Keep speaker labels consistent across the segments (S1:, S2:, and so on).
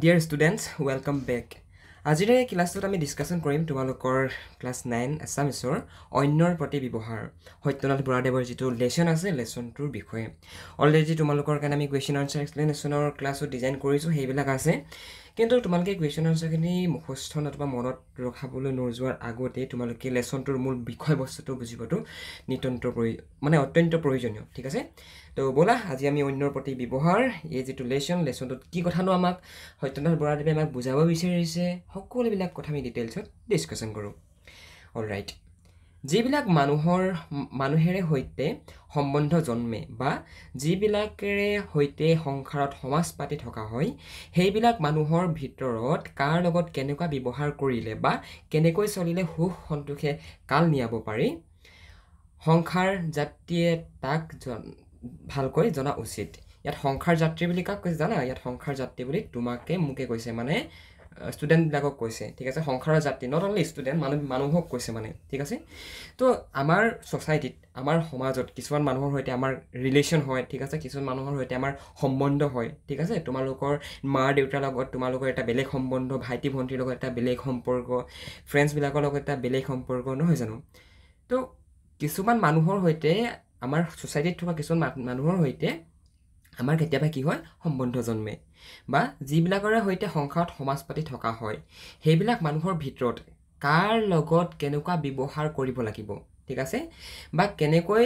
S1: Dear students welcome back আজিৰ এই ক্লাছটোত আমি ডিছকাশ্যন কৰিম তোমালোকৰ ক্লাছ নাইন এছামিছৰ অন্যৰ প্ৰতি ব্যৱহাৰ সত্যনাথ বৰাদেৱৰ যিটো লেচন আছে লেচনটোৰ বিষয়ে। অলৰেডি তোমালোকৰ কাৰণে আমি কুৱেশ্যন আনচাৰ এক্সপ্লেনেশ্যনৰ ক্লাছো ডিজাইন কৰিছোঁ সেইবিলাক আছে। কিন্তু তোমালোকে কুৱেশ্যন আনচাৰখিনি মুখস্থ নতুবা মনত ৰখাবলৈ নোযোৱাৰ আগতেই তোমালোকে লেচনটোৰ মূল বিষয়বস্তুটো বুজিবতো নিতন্ত প্ৰয়ো মানে অত্যন্ত প্ৰয়োজনীয় ঠিক আছে? তো ব'লা আজি আমি অন্যৰ প্ৰতি ব্যৱহাৰ এই যিটো লেচন লেচনটোত কি কথানো আমাক সত্যনাথ বৰাদেৱে আমাক বুজাব বিচাৰিছে সকলোবিলাক কথা আমি ডিটেইলছত ডিছকাশ্যন কৰোঁ। অল ৰাইট যিবিলাক মানুহৰ মানুহেৰে সৈতে সম্বন্ধ জন্মে বা যিবিলাকেৰে সৈতে সংসাৰত সমাজ পাতি থকা হয় সেইবিলাক মানুহৰ ভিতৰত কাৰ লগত কেনেকুৱা ব্যৱহাৰ কৰিলে বা কেনেকৈ চলিলে সুখ সন্তোষে কাল নিয়াব পাৰি সংসাৰ যাত্ৰীয়ে তাক ভালকৈ জনা উচিত। ইয়াত সংসাৰ যাত্ৰী বুলি কাক কৈছে জানা? ইয়াত সংসাৰ যাত্ৰী বুলি তোমাকে মোকে কৈছে। মানে ষ্টুডেণ্টবিলাকক কৈছে ঠিক আছে? সংসাৰৰ যাত্ৰী নট অনলি ষ্টুডেণ্ট মানুহ মানুহক কৈছে মানে ঠিক আছে? তো আমাৰ ছ'চাইটিত আমাৰ সমাজত কিছুমান মানুহৰ সৈতে আমাৰ ৰিলেশ্যন হয় ঠিক আছে? কিছুমান মানুহৰ সৈতে আমাৰ সম্বন্ধ হয় ঠিক আছে? তোমালোকৰ মা দেউতাৰ লগত তোমালোকৰ এটা বেলেগ সম্বন্ধ ভাইটি ভণ্টিৰ লগত এটা বেলেগ সম্পৰ্ক ফ্ৰেণ্ডছবিলাকৰ লগত এটা বেলেগ সম্পৰ্ক নহয় জানো? তো কিছুমান মানুহৰ সৈতে আমাৰ ছ'চাইটিত থকা কিছুমান মানুহৰ সৈতে আমাৰ কেতিয়াবা কি হয় সম্বন্ধ জন্মে বা যিবিলাকৰে সৈতে সংসাৰত সমাজ পাতি থকা হয় সেইবিলাক মানুহৰ ভিতৰত কাৰ লগত কেনেকুৱা ব্যৱহাৰ কৰিব লাগিব ঠিক আছে? বা কেনেকৈ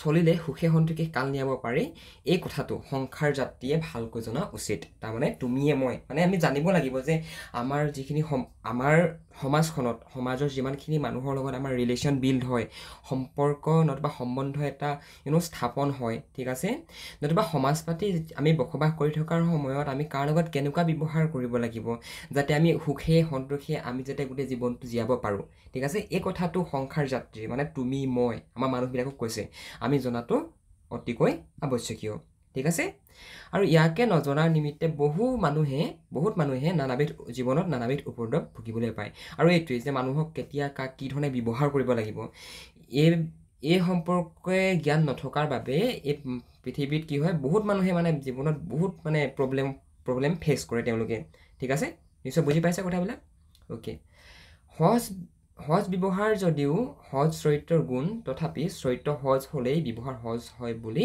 S1: চলিলে সুখে সন্তোষে কাল নিয়াব পাৰি এই কথাটো সংসাৰ যাত্ৰীয়ে ভালকৈ জনা উচিত। তাৰমানে তুমিয়ে মই মানে আমি জানিব লাগিব যে আমাৰ যিখিনি সম আমাৰ সমাজখনত সমাজৰ যিমানখিনি মানুহৰ লগত আমাৰ ৰিলেশ্যন বিল্ড হয় সম্পৰ্ক নতুবা সম্বন্ধ এটা ইউনো স্থাপন হয় ঠিক আছে? নতুবা সমাজ পাতি আমি বসবাস কৰি থকাৰ সময়ত আমি কাৰ লগত কেনেকুৱা ব্যৱহাৰ কৰিব লাগিব যাতে আমি সুখে সন্তোষে আমি যাতে গোটেই জীৱনটো জীয়াব পাৰোঁ ঠিক আছে? এই কথাটো সংসাৰ যাত্ৰী মানে তুমি মই আমাৰ মানুহবিলাকক কৈছে। আমি জনাটো অতিকৈ আৱশ্যকীয়। ঠিক আছে? আৰু ইয়াকে নজনাৰ নিমিত্তে বহু মানুহে বহুত মানুহে নানাবিধ জীৱনত নানাবিধ উপদ্ৰৱ ভুগিবলৈ পায়। আৰু এইটোৱেই যে মানুহক কেতিয়া কাক কি ধৰণে ব্যৱহাৰ কৰিব লাগিব এই এই সম্পৰ্কে জ্ঞান নথকাৰ বাবে এই পৃথিৱীত কি হয় বহুত মানুহে মানে জীৱনত বহুত মানে প্ৰব্লেম প্ৰব্লেম ফেচ কৰে তেওঁলোকে। ঠিক আছে? নিশ্চয় বুজি পাইছে কথাবিলাক? অ'কে সহজ সহজ ব্যৱহাৰ যদিও সহজ চৰিত্ৰৰ গুণ তথাপি চৰিত্ৰ সহজ হ'লেই ব্যৱহাৰ সহজ হয় বুলি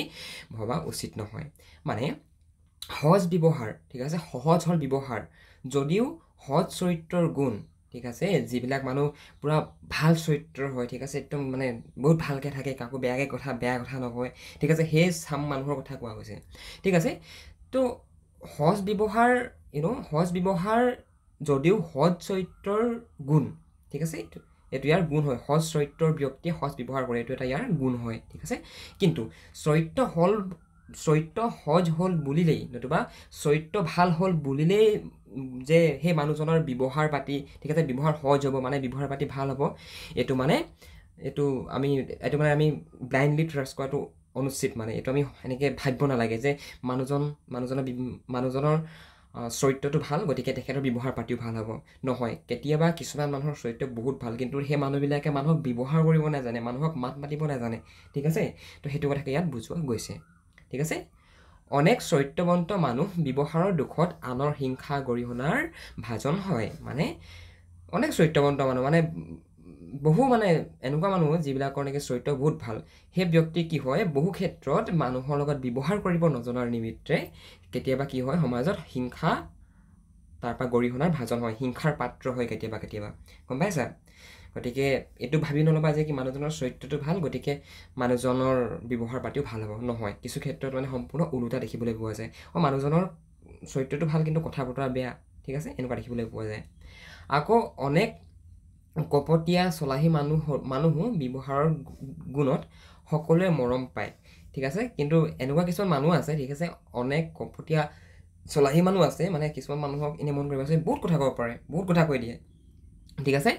S1: ভবা উচিত নহয়। মানে সহজ ব্যৱহাৰ ঠিক আছে সহজ হ'ল ব্যৱহাৰ। যদিও সহজ চৰিত্ৰৰ গুণ ঠিক আছে যিবিলাক মানুহ পূৰা ভাল চৰিত্ৰৰ হয় ঠিক আছে একদম মানে বহুত ভালকৈ থাকে কাকো বেয়াকৈ কথা বেয়া কথা নকয় ঠিক আছে সেই চাম মানুহৰ কথা কোৱা হৈছে ঠিক আছে তো সহজ ব্যৱহাৰ ইউনো সহজ ব্যৱহাৰ যদিও সহজ চৰিত্ৰৰ গুণ ঠিক আছে? এইটো এইটো ইয়াৰ গুণ হয়। সহজ চৰিত্ৰৰ ব্যক্তিয়ে সহজ ব্যৱহাৰ কৰে। এইটো এটা ইয়াৰ গুণ হয় ঠিক আছে? কিন্তু চৰিত্ৰ হ'ল চৰিত্ৰ সহজ হ'ল বুলিলেই নতুবা চৰিত্ৰ ভাল হ'ল বুলিলেই যে সেই মানুহজনৰ ব্যৱহাৰ পাতি ঠিক আছে? ব্যৱহাৰ সহজ হ'ব মানে ব্যৱহাৰ পাতি ভাল হ'ব এইটো মানে এইটো আমি এইটো মানে আমি ব্লাইণ্ডলি ট্ৰাষ্ট কৰাটো অনুচিত মানে। এইটো আমি এনেকৈ ভাবিব নালাগে যে মানুহজন মানুহজনৰ মানুহজনৰ চৰিত্ৰটো ভাল গতিকে তেখেতৰ ব্যৱহাৰ পাতিও ভাল হ'ব। নহয় কেতিয়াবা কিছুমান মানুহৰ চৰিত্ৰ বহুত ভাল কিন্তু সেই মানুহবিলাকে মানুহক ব্যৱহাৰ কৰিব নাজানে মানুহক মাত মাতিব নাজানে। ঠিক আছে? তো সেইটো কথাকে ইয়াত বুজোৱা গৈছে। ঠিক আছে? অনেক চৰিত্ৰৱন্ত মানুহ ব্যৱহাৰৰ দুখত আনৰ হিংসা গৰিহণাৰ ভাজন হয়। মানে অনেক চৰিত্ৰৱন্ত মানুহ মানে বহু মানে এনেকুৱা মানুহ যিবিলাকৰ নেকি চৰিত্ৰ বহুত ভাল সেই ব্যক্তি কি হয় বহু ক্ষেত্ৰত মানুহৰ লগত ব্যৱহাৰ কৰিব নজনাৰ নিমিত্তে কেতিয়াবা কি হয় সমাজত হিংসা তাৰপৰা গৰিহণাৰ ভাজন হয় হিংসাৰ পাত্ৰ হয় কেতিয়াবা কেতিয়াবা। গম পাইছা? গতিকে এইটো ভাবি নল'বা যে কি মানুহজনৰ চৰিত্ৰটো ভাল গতিকে মানুহজনৰ ব্যৱহাৰ পাতিও ভাল হ'ব নহয়। কিছু ক্ষেত্ৰত মানে সম্পূৰ্ণ ওলোটা দেখিবলৈ পোৱা যায়। অঁ মানুহজনৰ চৰিত্ৰটো ভাল কিন্তু কথা বতৰা বেয়া ঠিক আছে? এনেকুৱা দেখিবলৈ পোৱা যায়। আকৌ অনেক কপটীয়া চলাহী মানুহ মানুহো ব্যৱহাৰৰ গুণত সকলোৱে মৰম পায়। ঠিক আছে? কিন্তু এনেকুৱা কিছুমান মানুহ আছে ঠিক আছে? অনেক কপটীয়া চলাহী মানুহ আছে মানে কিছুমান মানুহক এনেই মন কৰিব আছে বহুত কথা ক'ব পাৰে বহুত কথা কৈ দিয়ে। ঠিক আছে?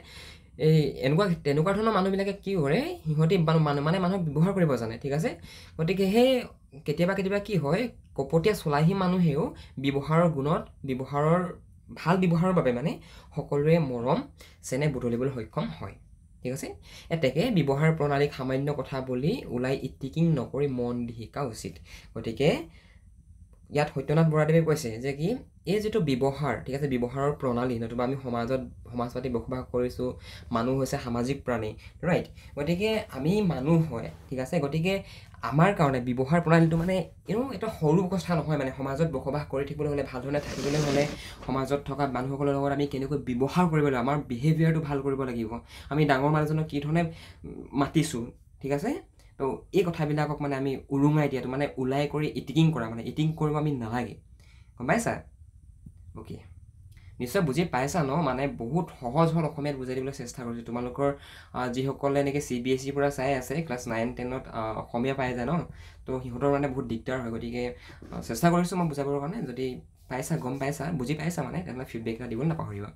S1: এই এনেকুৱা তেনেকুৱা ধৰণৰ মানুহবিলাকে কি কৰে সিহঁতি মানে মানে মানুহক ব্যৱহাৰ কৰিব জানে ঠিক আছে? গতিকে সেই কেতিয়াবা কেতিয়াবা কি হয় কপটীয়া চলাহী মানুহেও ব্যৱহাৰৰ গুণত ব্যৱহাৰৰ ভাল ব্যৱহাৰৰ বাবে মানে সকলোৰে মৰম চেনেহ বুটলিবলৈ সক্ষম হয়। ঠিক আছে? এতেকে ব্যৱহাৰ প্ৰণালীক সামান্য কথা বুলি ওলাই ইটিকিং নকৰি মন দি শিকা উচিত। গতিকে ইয়াত সত্যনাথ বৰাদেৱে কৈছে যে কি এই যিটো ব্যৱহাৰ ঠিক আছে ব্যৱহাৰৰ প্ৰণালী নতুবা আমি সমাজত সমাজ পাতি বসবাস কৰিছোঁ মানুহ হৈছে সামাজিক প্ৰাণী ৰাইট গতিকে আমি মানুহ হয় ঠিক আছে? গতিকে আমাৰ কাৰণে ব্যৱহাৰ প্ৰণালীটো মানে ইনো এটা সৰু কথা নহয় মানে। সমাজত বসবাস কৰি থাকিবলৈ হ'লে ভাল ধৰণে থাকিবলৈ হ'লে সমাজত থকা মানুহসকলৰ লগত আমি কেনেকৈ ব্যৱহাৰ কৰিব লাগিব আমাৰ বিহেভিয়াৰটো ভাল কৰিব লাগিব। আমি ডাঙৰ মানুহজনক কি ধৰণে মাতিছোঁ ঠিক আছে? তো এই কথাবিলাকক মানে আমি উৰুঙাই দিয়াটো মানে ওলাই কৰি ইটিকিং কৰা মানে ইটিং কৰিব আমি নালাগে। গম পাইছা? অ'কে নিশ্চয় বুজি পাইছা ন? মানে বহুত সহজ হ'ল অসমীয়াত বুজাই দিবলৈ চেষ্টা কৰিছোঁ। তোমালোকৰ যিসকলে এনেকৈ চি বি এছ ইৰ পৰা চাই আছে ক্লাছ নাইন টেনত অসমীয়া পাই যায় ন? তো সিহঁতৰ মানে বহুত দিগদাৰ হয়। গতিকে চেষ্টা কৰিছোঁ মই বুজাবৰ কাৰণে। যদি পাইছা গম পাইছা বুজি পাইছা মানে তেনেহ'লে ফিডবেক এটা দিবলৈ নাপাহৰিবা।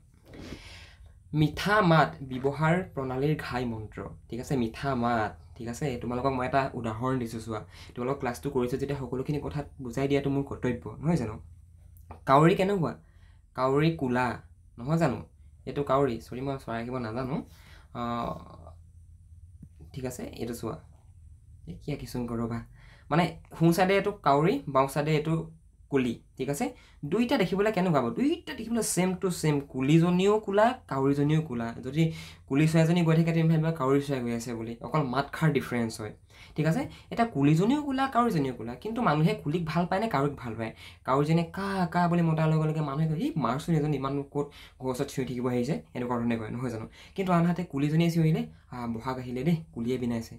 S1: মিঠা মাত ব্যৱহাৰ প্ৰণালীৰ ঘাই মন্ত্ৰ। ঠিক আছে মিঠা মাত। ঠিক আছে তোমালোকক মই এটা উদাহৰণ দিছোঁ চোৱা। তোমালোকক ক্লাছটো কৰিছোঁ যেতিয়া সকলোখিনি কথাত বুজাই দিয়াটো মোৰ কৰ্তব্য নহয় জানো? কাউৰী কেনেকুৱা? কাউৰী কোলা নহয় জানো? এইটো কাউৰী চৰি মই চৰাই আঁকিব নাজানো। ঠিক আছে এইটো চোৱা। কি আঁকিছোন ৰ'বা। মানে সোঁ চাইডে এইটো কাউৰী বাওঁ চাইডে এইটো কুলি ঠিক আছে? দুইটা দেখিবলৈ কেনেকুৱা হ'ব? দুইটা দেখিবলৈ ছেম টু ছেম কুলিজনীও কোলা কাউৰীজনীও কোলা। যদি কুলি চৰাইজনী গৈ থাকে তুমি ভাবিবা কাউৰী চৰাই গৈ আছে বুলি। অকল মাত খাৰ ডিফাৰেঞ্চ হয়। ঠিক আছে? এতিয়া কুলিজনীও কোলা কাউৰীজনীও কোলা কিন্তু মানুহে কুলিক ভাল পায় নে কাউৰীক ভাল পায়? কাউৰীজনীয়ে কা কা বুলি মতাৰ লগে লগে মানুহে কয় এই মাৰচোন এজন ইমান ক'ত ঘৰৰ ওচৰত চিঞৰি থাকিব আহিছে এনেকুৱা ধৰণে কয় নহয় জানো? কিন্তু আনহাতে কুলিজনীয়ে চিঞৰিলে বহাগ আহিলে দেই কুলিয়ে বিনাইছে।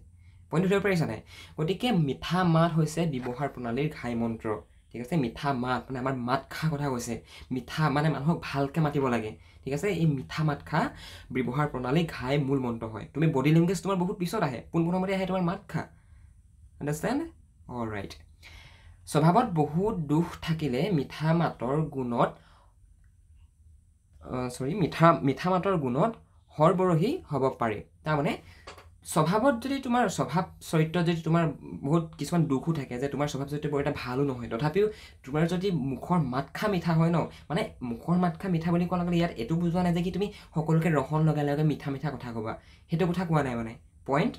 S1: পইণ্ট ধৰিব পাৰিছা নাই? গতিকে মিঠা মাত হৈছে ব্যৱহাৰ প্ৰণালীৰ ঘাই মন্ত্ৰ ঠিক আছে? মিঠা মাত মানে আমাৰ মাত খা কথা কৈছে। মিঠা মানে মানুহক ভালকৈ মাতিব লাগে ঠিক আছে? এই মিঠা মাত খা ব্যৱহাৰ প্ৰণালী ঘাই মূল মন্ত্ৰ হয়। তুমি বডি লেংগুৱেজ তোমাৰ বহুত পিছত আহে পোনপ্ৰথমতে আহে তোমাৰ মাত খা। আণ্ডাৰষ্টেণ্ড অল ৰাইট স্বভাৱত বহুত দুখ থাকিলে মিঠা মাতৰ গুণত চৰি মিঠা মিঠা মাতৰ গুণত সৰবৰহী হ'ব পাৰে। তাৰমানে স্বভাৱত যদি তোমাৰ স্বভাৱ চৰিত্ৰত যদি তোমাৰ বহুত কিছুমান দুখো থাকে যে তোমাৰ স্বভাৱ চৰিত্ৰ বৰ এটা ভালো নহয় তথাপিও তোমাৰ যদি মুখৰ মাতখা মিঠা হয় ন মানে মুখৰ মাতখা মিঠা বুলি কোৱাৰ লগে ইয়াত এইটো বুজোৱা নাই যে কি তুমি সকলোকে ৰহন লগাই লগে মিঠা মিঠা কথা ক'বা। সেইটো কথা কোৱা নাই মানে। পইণ্ট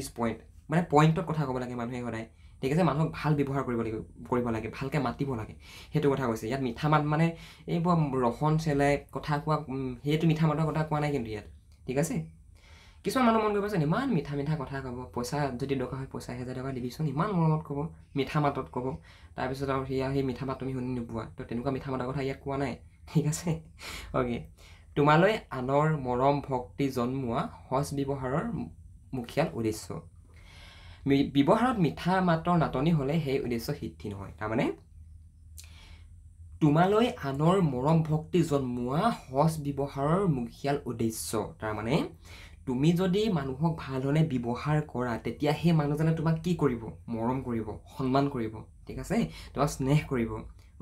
S1: ইজ পইণ্ট মানে পইণ্টত কথা ক'ব লাগে মানুহে সদায়। ঠিক আছে? মানুহক ভাল ব্যৱহাৰ কৰিব লাগিব কৰিব লাগে ভালকৈ মাতিব লাগে। সেইটো কথা কৈছে। ইয়াত মিঠা মাত মানে এইবোৰ ৰহন চেলাই কথা কোৱা সেইটো মিঠা মাতৰ কথা কোৱা নাই কিন্তু ইয়াত। ঠিক আছে? কিছুমান মানুহ মন কৰিবচোন ইমান মিঠা মিঠা কথা ক'ব। পইচা যদি দৰকাৰ হয় পইচা এহেজাৰ টকা দিবিচোন ইমান মৰমত ক'ব মিঠা মাতত ক'ব। তাৰপিছত আৰু সেয়া সেই মিঠা মাত তুমি শুনি নোপোৱা। তো তেনেকুৱা মিঠা মাতৰ কথা ইয়াত কোৱা নাই। ঠিক আছে? অ'কে। তোমালৈ আনৰ মৰম ভক্তি জন্মোৱা সজ ব্যৱহাৰৰ মুখিয়াল উদ্দেশ্য। ব্যৱহাৰত মিঠা মাতৰ নাটনি হ'লে সেই উদ্দেশ্য সিদ্ধি নহয়। তাৰমানে তোমালৈ আনৰ মৰম ভক্তি জন্মোৱা সজ ব্যৱহাৰৰ মুখিয়াল উদ্দেশ্য। তাৰমানে তুমি যদি মানুহক ভাল ধৰণে ব্যৱহাৰ কৰা তেতিয়া সেই মানুহজনে তোমাক কি কৰিব? মৰম কৰিব সন্মান কৰিব ঠিক আছে? তোমাক স্নেহ কৰিব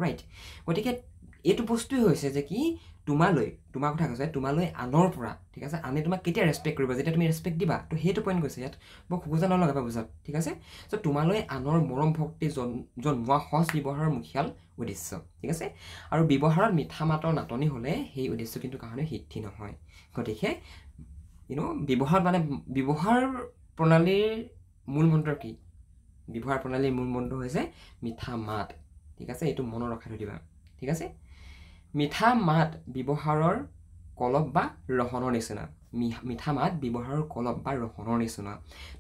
S1: ৰাইট গতিকে এইটো বস্তুৱেই হৈছে যে কি তোমালৈ তোমাৰ কথা কৈছে তোমালৈ আনৰ পৰা ঠিক আছে? আনে তোমাক কেতিয়া ৰেচপেক্ট কৰিব যেতিয়া তুমি ৰেচপেক্ট দিবা তো সেইটো পইণ্ট কৈছে ইয়াত। বৰ খোকোজা নলগাবা বুজাত ঠিক আছে? চ' তোমালৈ আনৰ মৰম ভক্তি জন জন্মোৱা সজ ব্যৱহাৰৰ মুখিয়াল উদ্দেশ্য ঠিক আছে? আৰু ব্যৱহাৰত মিঠা মাতৰ নাটনি হ'লে সেই উদ্দেশ্য কিন্তু কাৰণে সিদ্ধি নহয়। গতিকে ইউনো ব্যৱহাৰ মানে ব্যৱহাৰ প্ৰণালীৰ মূল মন্ত্ৰ কি? ব্যৱহাৰ প্ৰণালীৰ মূল মন্ত্ৰ হৈছে মিঠা মাত ঠিক আছে? এইটো মনত ৰখাই থৈ দিবা ঠিক আছে? মিঠা মাত ব্যৱহাৰৰ কলপ বা ৰহনৰ নিচিনা। মিঠা মাত ব্যৱহাৰৰ কলপ বা ৰহনৰ নিচিনা।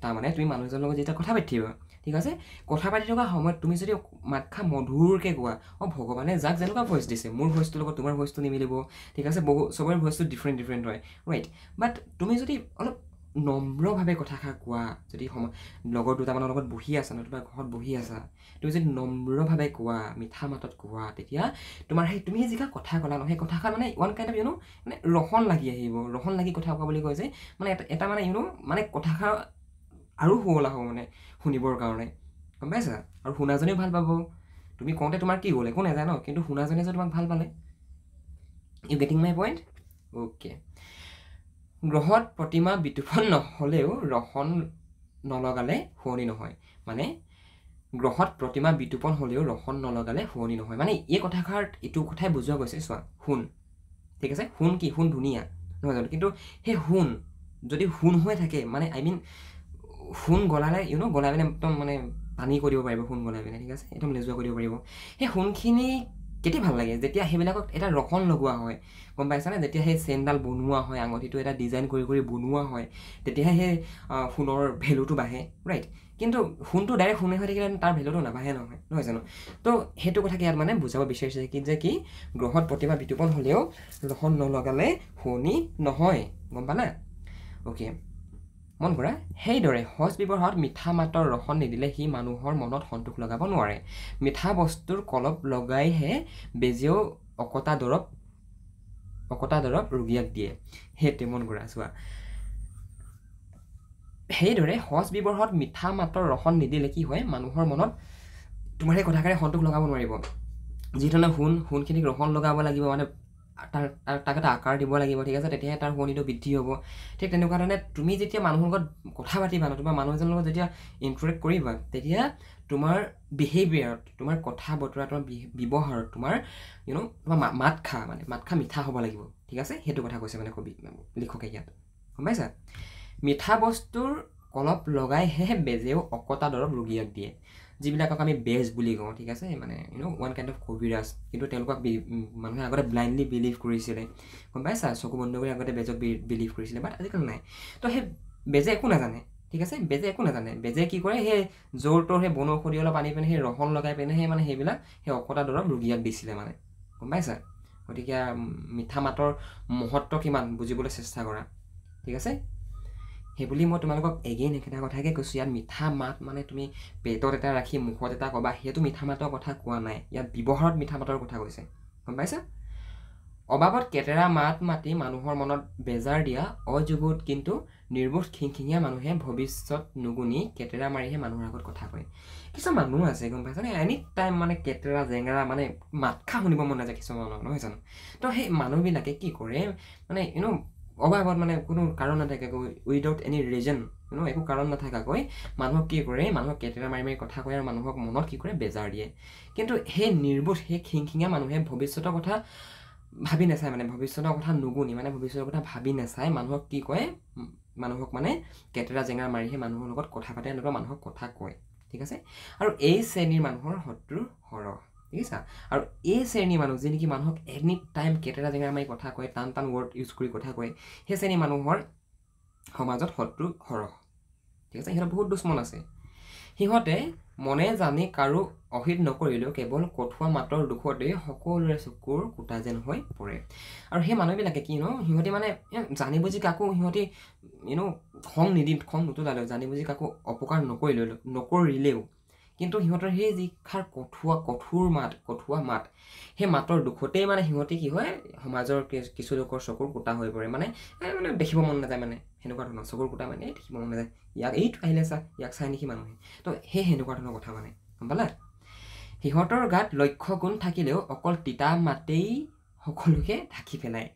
S1: তাৰমানে তুমি মানুহজনৰ লগত যেতিয়া কথা পাতি থাকিবা ঠিক আছে? কথা পাতি থকা সময়ত তুমি যদি মাতখা মধুৰকৈ কোৱা অঁ ভগৱানে যাক যেনেকুৱা ভইচ দিছে মোৰ ভইচটোৰ লগত তোমাৰ ভইচটো নিমিলিব। ঠিক আছে? বহু চবৰে ভইচটো ডিফাৰেণ্ট ডিফাৰেণ্ট হয়। ৰাইট বাট তুমি যদি অলপ নম্ৰভাৱে কথাষাৰ কোৱা যদি সময় লগৰ দুটামানৰ লগত বহি আছা নতুবা ঘৰত বহি আছা তুমি যদি নম্ৰভাৱে কোৱা মিঠা মাতত কোৱা তেতিয়া তোমাৰ সেই তুমি যিবিলাক কথা ক'লা ন সেই কথাষাৰ মানে ওৱান কাইণ্ড অফ ইউনো মানে ৰহন লাগি আহিব ৰহন লাগি কথা কোৱা বুলি কয় যে মানে এটা এটা মানে ইউনো মানে কথাষাৰ আৰু শুৱলা হ'ব মানে শুনিবৰ কাৰণে। গম পাইছা? আৰু শুনাজনেও ভাল পাব। তুমি কওঁতে তোমাৰ কি হ'ল একো নাজানো কিন্তু শুনাজনে যে তোমাক ভাল পালে। You getting my point okay গ্ৰহত প্ৰতিমা বিতোপন নহ'লেও ৰহন নলগালে শুৱনি নহয়। মানে গ্ৰহত প্ৰতিমা বিতোপন হ'লেও ৰহন নলগালে শুৱনি নহয়। মানে এই কথাষাৰ এইটো কথাই বুজোৱা গৈছে চোৱা শুন। ঠিক আছে? শুন কি? শুন ধুনীয়া। নহয় জানো? কিন্তু সেই শুন যদি শুন হৈ থাকে মানে আই মিন শুন গলালে ইউ ন গলাই মানে একদম মানে টানি কৰি দিব পাৰিব সোণ গলাই পিনে ঠিক আছে? একদম লেজুৱা কৰি দিব পাৰিব। সেই সোণখিনি কেতিয়া ভাল লাগে যেতিয়া সেইবিলাকক এটা ৰখন লগোৱা হয় গম পাইছানে? যেতিয়া সেই চেইনডাল বনোৱা হয় আঙুঠিটো এটা ডিজাইন কৰি কৰি বনোৱা হয় তেতিয়াহে সেই সোণৰ ভেলুটো বাঢ়ে ৰাইট কিন্তু সোণটো ডাইৰেক্ট সোণে হৈ থাকিলে তাৰ ভেলুটো নাবাঢ়ে নহয় নহয় জানো? তো সেইটো কথাকে ইয়াত মানে বুজাব বিচাৰিছে কি যে কি গ্ৰহত প্ৰতিভা বিতোপন হ'লেও ৰহন নলগালে শুৱনি নহয় গম পালা? অ'কে মন কৰা সেইদৰে সজ ব্যৱহাৰত মিঠা মাতৰ ৰসন নিদিলে সি মানুহৰ মনত সন্তোষ লগাব নোৱাৰে। মিঠা বস্তুৰ কলপ লগাইহে বেজেও অকতা দৰৱ অকতা দৰৱ ৰোগীয়াক দিয়ে। সেইটোৱে মন কৰা চোৱা। সেইদৰে সজ ব্যৱহাৰত মিঠা মাতৰ ৰসন নিদিলে কি হয় মানুহৰ মনত তোমাৰ সেই কথাষাৰে সন্তোষ লগাব নোৱাৰিব। যিধৰণে সোণ সোণখিনিক ৰসন লগাব লাগিব মানে তাৰ তাক এটা আকাৰ দিব লাগিব ঠিক আছে? তেতিয়াহে তাৰ শুৱনিটো বৃদ্ধি হ'ব। ঠিক তেনেকুৱা ধৰণে তুমি যেতিয়া মানুহৰ লগত কথা পাতিবা ন তোমাৰ মানুহ এজনৰ লগত যেতিয়া ইণ্টাৰেক্ট কৰিবা তেতিয়া তোমাৰ বিহেভিয়াৰত তোমাৰ কথা বতৰা তোমাৰ ব্যৱহাৰত তোমাৰ ইউ ন তোমাৰ মাত খা মানে মাত খা মিঠা হ'ব লাগিব ঠিক আছে? সেইটো কথা কৈছে মানে কবি লিখকে ইয়াত। গম পাইছা? মিঠা বস্তুৰ কলপ লগাইহে বেজেও অকতা দৰৱ ৰোগীয়াক দিয়ে। যিবিলাকক আমি বেজ বুলি কওঁ ঠিক আছে? মানে you know' one kind of কবিৰাজ কিন্তু তেওঁলোকক মানুহে আগতে ব্লাইণ্ডলি বিলিভ কৰিছিলে। গম পাইছা? চকু বন্ধ কৰি আগতে বেজক বিলিভ কৰিছিলে বাট আজিকালি নাই। তো সেই বেজে একো নাজানে ঠিক আছে? বেজে একো নাজানে। বেজে কি কৰে? সেই জোৰ তোৰ সেই বনৌষধি অলপ আনি পিনে সেই ৰহন লগাই পিনে সেই মানে সেইবিলাক সেই অকতা দৰৱ ৰোগীয়াক দিছিলে মানে। গম পাইছা? গতিকে মিঠা মাতৰ মহত্ব কিমান বুজিবলৈ চেষ্টা কৰা। ঠিক আছে? সেইবুলি মই তোমালোকক এগেইন একেটা কথাকে কৈছোঁ ইয়াত মিঠা মাত মানে তুমি পেটত এটা ৰাখি মুখত এটা ক'বা সেইটো মিঠা মাতৰ কথা কোৱা নাই ইয়াত ব্যৱহাৰত মিঠা মাতৰ কথা কৈছে গম পাইছা? অবাবত কেতেৰা মাত মাতি মানুহৰ মনত বেজাৰ দিয়া অযুগুত কিন্তু নিৰ্বোধ খিংখিঙীয়া মানুহে ভৱিষ্যত নুগুনি কেতেৰা মাৰিহে মানুহৰ আগত কথা কয়। কিছুমান মানুহ আছে গম পাইছানে এনি টাইম মানে কেতেৰা জেঙেৰা মানে মাতখা শুনিব মন নাযায় কিছুমান নহয় জানো? তো সেই মানুহবিলাকে কি কৰে মানে ইউনো অভাৱত মানে কোনো কাৰণ নাথাকাকৈ উইদাউট এনি ৰিজন ন একো কাৰণ নাথাকাকৈ মানুহক কি কৰে মানুহক কেটেৰা মাৰি মাৰি কথা কয় আৰু মানুহক মনত কি কৰে বেজাৰ দিয়ে। কিন্তু সেই নিৰ্বোধ সেই খিংখিঙীয়া মানুহে ভৱিষ্যতৰ কথা ভাবি নাচায় মানে ভৱিষ্যতৰ কথা নুগুনি মানে ভৱিষ্যতৰ কথা ভাবি নাচায় মানুহক কি কয় মানুহক মানে কেটেৰা জেঙা মাৰিহে মানুহৰ লগত কথা পাতে এনেকুৱা মানুহক কথা কয় ঠিক আছে? আৰু এই শ্ৰেণীৰ মানুহৰ শত্ৰু সৰহ দেখিছা আৰু এই শ্ৰেণীৰ মানুহ যি নেকি মানুহক এনি টাইম কেটেৰা জেঙা মাৰি কথা কয় টান টান ৱৰ্ড ইউজ কৰি কথা কয় সেই শ্ৰেণীৰ মানুহৰ সমাজত শত্ৰু সৰহ। ঠিক আছে? সিহঁতৰ বহুত দুশ্মন আছে। সিহঁতে মনে জানি কাৰো অহিত নকৰিলেও কেৱল কঠুৱা মাতৰ দুখতেই সকলোৰে চকুৰ কোটা যেন হৈ পৰে। আৰু সেই মানুহবিলাকে কি ন সিহঁতি মানে জানি বুজি কাকো সিহঁতি ইউনো খং নিদি খং নোতোলালেও জানি বুজি কাকো অপকাৰ নকৰিলেও নকৰিলেও কিন্তু সিহঁতৰ সেই যিষাৰ কঠুৱা কঠোৰ মাত কঠুৱা মাত সেই মাতৰ দুখতেই মানে সিহঁতি কি হয় সমাজৰ কিছু লোকৰ চকুৰ কোটা হৈ পৰে। মানে মানে দেখিব মন নাযায় মানে সেনেকুৱা ধৰণৰ চকুৰ কোটা মানে দেখিব মন নাযায়। ইয়াক এইটো আহিলে চা ইয়াক চাই নেকি মানুহে? তো সেই সেনেকুৱা ধৰণৰ কথা মানে গম পালা? সিহঁতৰ গাত লক্ষ্য গুণ থাকিলেও অকল তিতা মাতেই সকলোকে ঢাকি পেলায়।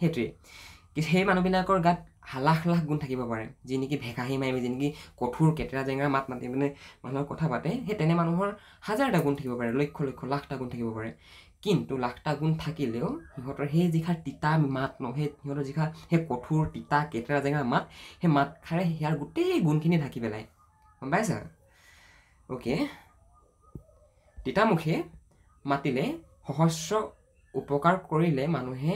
S1: সেইটোৱে। সেই মানুহবিলাকৰ গাত লাখ লাখ গুণ থাকিব পাৰে। যি নেকি ভেকাহি মাৰি যি নেকি কঠোৰ কেটেৰা জেঙেৰা মাত মাতি মানে মানুহৰ কথা পাতে সেই তেনে মানুহৰ হাজাৰটা গুণ থাকিব পাৰে লক্ষ লক্ষ লাখটা গুণ থাকিব পাৰে। কিন্তু লাখটা গুণ থাকিলেও সিহঁতৰ সেই যিষাৰ তিতা মাত ন সেই সিহঁতৰ যিষাৰ সেই কঠোৰ তিতা কেটেৰা জেঙেৰা মাত সেই মাতষাৰে সেয়াৰ গোটেই গুণখিনি ঢাকি পেলায়। গম পাইছা? অ'কে। তিতামুখে মাতিলে সহস্ৰ উপকাৰ কৰিলে মানুহে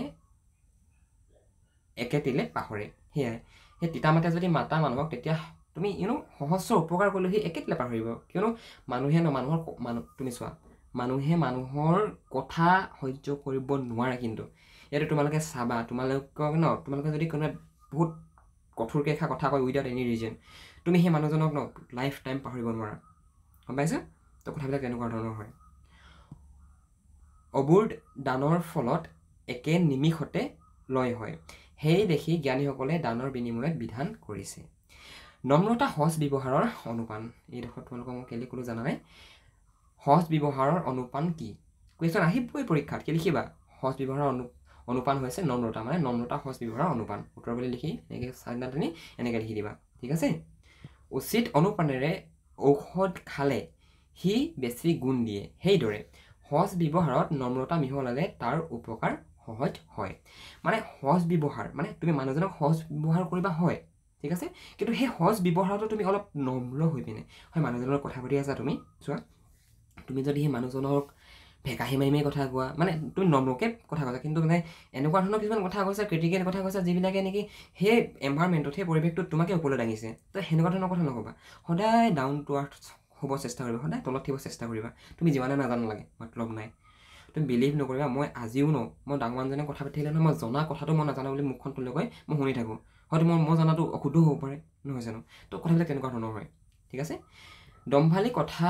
S1: একেটিলে পাহৰে। সেয়াই। সেই তিতামাতে যদি মাতা মানুহক তেতিয়া তুমি ইউনো সহস্ৰ উপকাৰ কৰিলে সেই একেটিলে পাহৰিব। কিয়নো মানুহে ন মানুহৰ মানুহ তুমি চোৱা মানুহে মানুহৰ কথা সহ্য কৰিব নোৱাৰে কিন্তু। ইয়াতে তোমালোকে চাবা তোমালোকক ন তোমালোকে যদি কোনোবাই বহুত কঠোৰকৈ এষাৰ কথা কয় উইদাউট এনি ৰিজন তুমি সেই মানুহজনক ন লাইফ টাইম পাহৰিব নোৱাৰা। গম পাইছা? তো কথাবিলাক তেনেকুৱা ধৰণৰ হয়। অবুৰ দানৰ ফলত একে নিমিষতে লয় হয়। সেই দেখি জ্ঞানীসকলে দানৰ বিনিময়ত বিধান কৰিছে। নম্ৰতা সজ ব্যৱহাৰৰ অনুপান। এইডোখৰত তোমালোকক মই কেলৈ ক'লোঁ জানানে? সজ ব্যৱহাৰৰ অনুপান কি? কুৱেশ্যন আহিবই পৰীক্ষাত কি লিখিবা? সজ ব্যৱহাৰৰ অনু অনুপান হৈছে নম্ৰতা মানে নম্ৰতা সজ ব্যৱহাৰৰ অনুপান। উত্তৰ বুলি লিখি এনেকৈ চাৰিনা তিনি এনেকৈ লিখি দিবা ঠিক আছে? উচিত অনুপানেৰে ঔষধ খালে সি বেছি গুণ দিয়ে। সেইদৰে সজ ব্যৱহাৰত নম্ৰতা মিহলালে তাৰ উপকাৰ সহজ হয়। মানে সজ ব্যৱহাৰ মানে তুমি মানুহজনক সজ ব্যৱহাৰ কৰিবা হয় ঠিক আছে? কিন্তু সেই সহজ ব্যৱহাৰটো তুমি অলপ নম্ৰ হৈ পিনে হয় মানুহজনৰ কথা পাতি আছা তুমি চোৱা। তুমি যদি সেই মানুহজনক ভেকাহি মাৰি মাৰি কথা কোৱা মানে তুমি নম্ৰকৈ কথা কৈছা কিন্তু মানে এনেকুৱা ধৰণৰ কিছুমান কথা কৈছা ক্ৰিটিকেল কথা কৈছা যিবিলাকে নেকি সেই এনভাইৰমেণ্টত সেই পৰিৱেশটোত তোমাকে ওপৰলৈ দাঙিছে তো সেনেকুৱা ধৰণৰ কথা নক'বা। সদায় ডাউন টু আৰ্থ হ'ব চেষ্টা কৰিবা সদায় তলত থাকিব চেষ্টা কৰিবা। তুমি যিমানে নাজানো লাগে মতলব নাই। তুমি বিলিভ নকৰিবা মই আজিও ন মই ডাঙৰ মানুহজনে কথা পাতি থাকিলে নহয় মই জনা কথাটো মই নাজানো বুলি মুখখন তুলি গৈ মই শুনি থাকোঁ। হয়তো মই মই জনাটো অশুদ্ধ হ'ব পাৰে নহয় জানো? তো কথাবিলাক তেনেকুৱা ধৰণৰ হয় ঠিক আছে? দম্ভালি কথা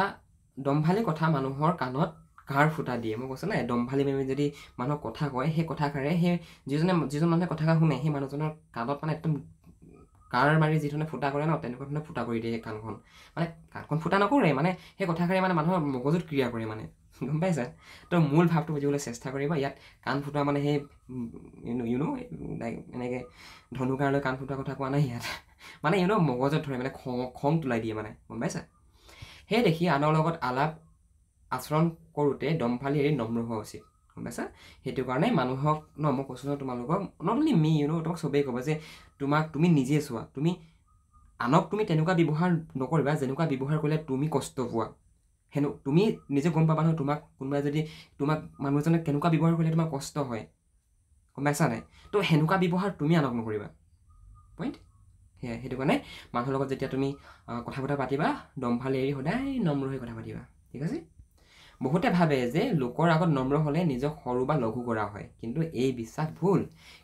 S1: দম্ভালি কথা মানুহৰ কাণত কাৰ ফুটা দিয়ে মই কৈছোঁ নাই দম্ভালি মেমি যদি মানুহক কথা কয় সেই কথাষাৰে সেই যিজনে যিজন মানুহে কথাষাৰ শুনে সেই মানুহজনৰ কাণত মানে একদম কাৰ মাৰি যিধৰণে ফুটা কৰে ন তেনেকুৱা ধৰণে ফুটা কৰি দিয়ে সেই কাণখন। মানে কাণখন ফুটা নকৰে মানে সেই কথাষাৰে মানে মানুহৰ মগজুত ক্ৰিয়া কৰে মানে। গম পাইছা? তো মূল ভাৱটো বুজিবলৈ চেষ্টা কৰিবা ইয়াত কাণ ফুটা মানে সেই ইউনো লাইক এনেকৈ ধনুকাৰলৈ কাণ ফুটা কথা কোৱা নাই ইয়াত। মানে ইউনো মগজত ধৰে মানে খং খং তোলাই দিয়ে মানে গম পাইছা? সেই দেখি আনৰ লগত আলাপ আচৰণ কৰোঁতে দমফালি এৰি নম্ৰ হোৱা উচিত গম পাইছা? সেইটো কাৰণে মানুহক ন মই কৈছোঁ ন তোমালোকক নট অনলি মি ইউনো তোমাক চবেই ক'ব যে তোমাক তুমি নিজে চোৱা তুমি আনক তুমি তেনেকুৱা ব্যৱহাৰ নকৰিবা যেনেকুৱা ব্যৱহাৰ কৰিলে তুমি কষ্ট পোৱা। সেনে তুমি নিজে গম পাবা নহয় তোমাক কোনোবাই যদি তোমাক মানুহজনে কেনেকুৱা ব্যৱহাৰ কৰিলে তোমাৰ কষ্ট হয় গম পাইছা নাই? তো সেনেকুৱা ব্যৱহাৰ তুমি আনক নকৰিবা। পইণ্ট সেয়াই সেইটো কাৰণে মানুহৰ লগত যেতিয়া তুমি কথা বতৰা পাতিবা দমফালি এৰি সদায় নম্ৰ হৈ কথা পাতিবা ঠিক আছে? বহুতে ভাবে যে লোকৰ আগত নম্ৰ হ'লে নিজক সৰু বা লঘু কৰা হয় কিন্তু এই বিশ্বাস ভুল।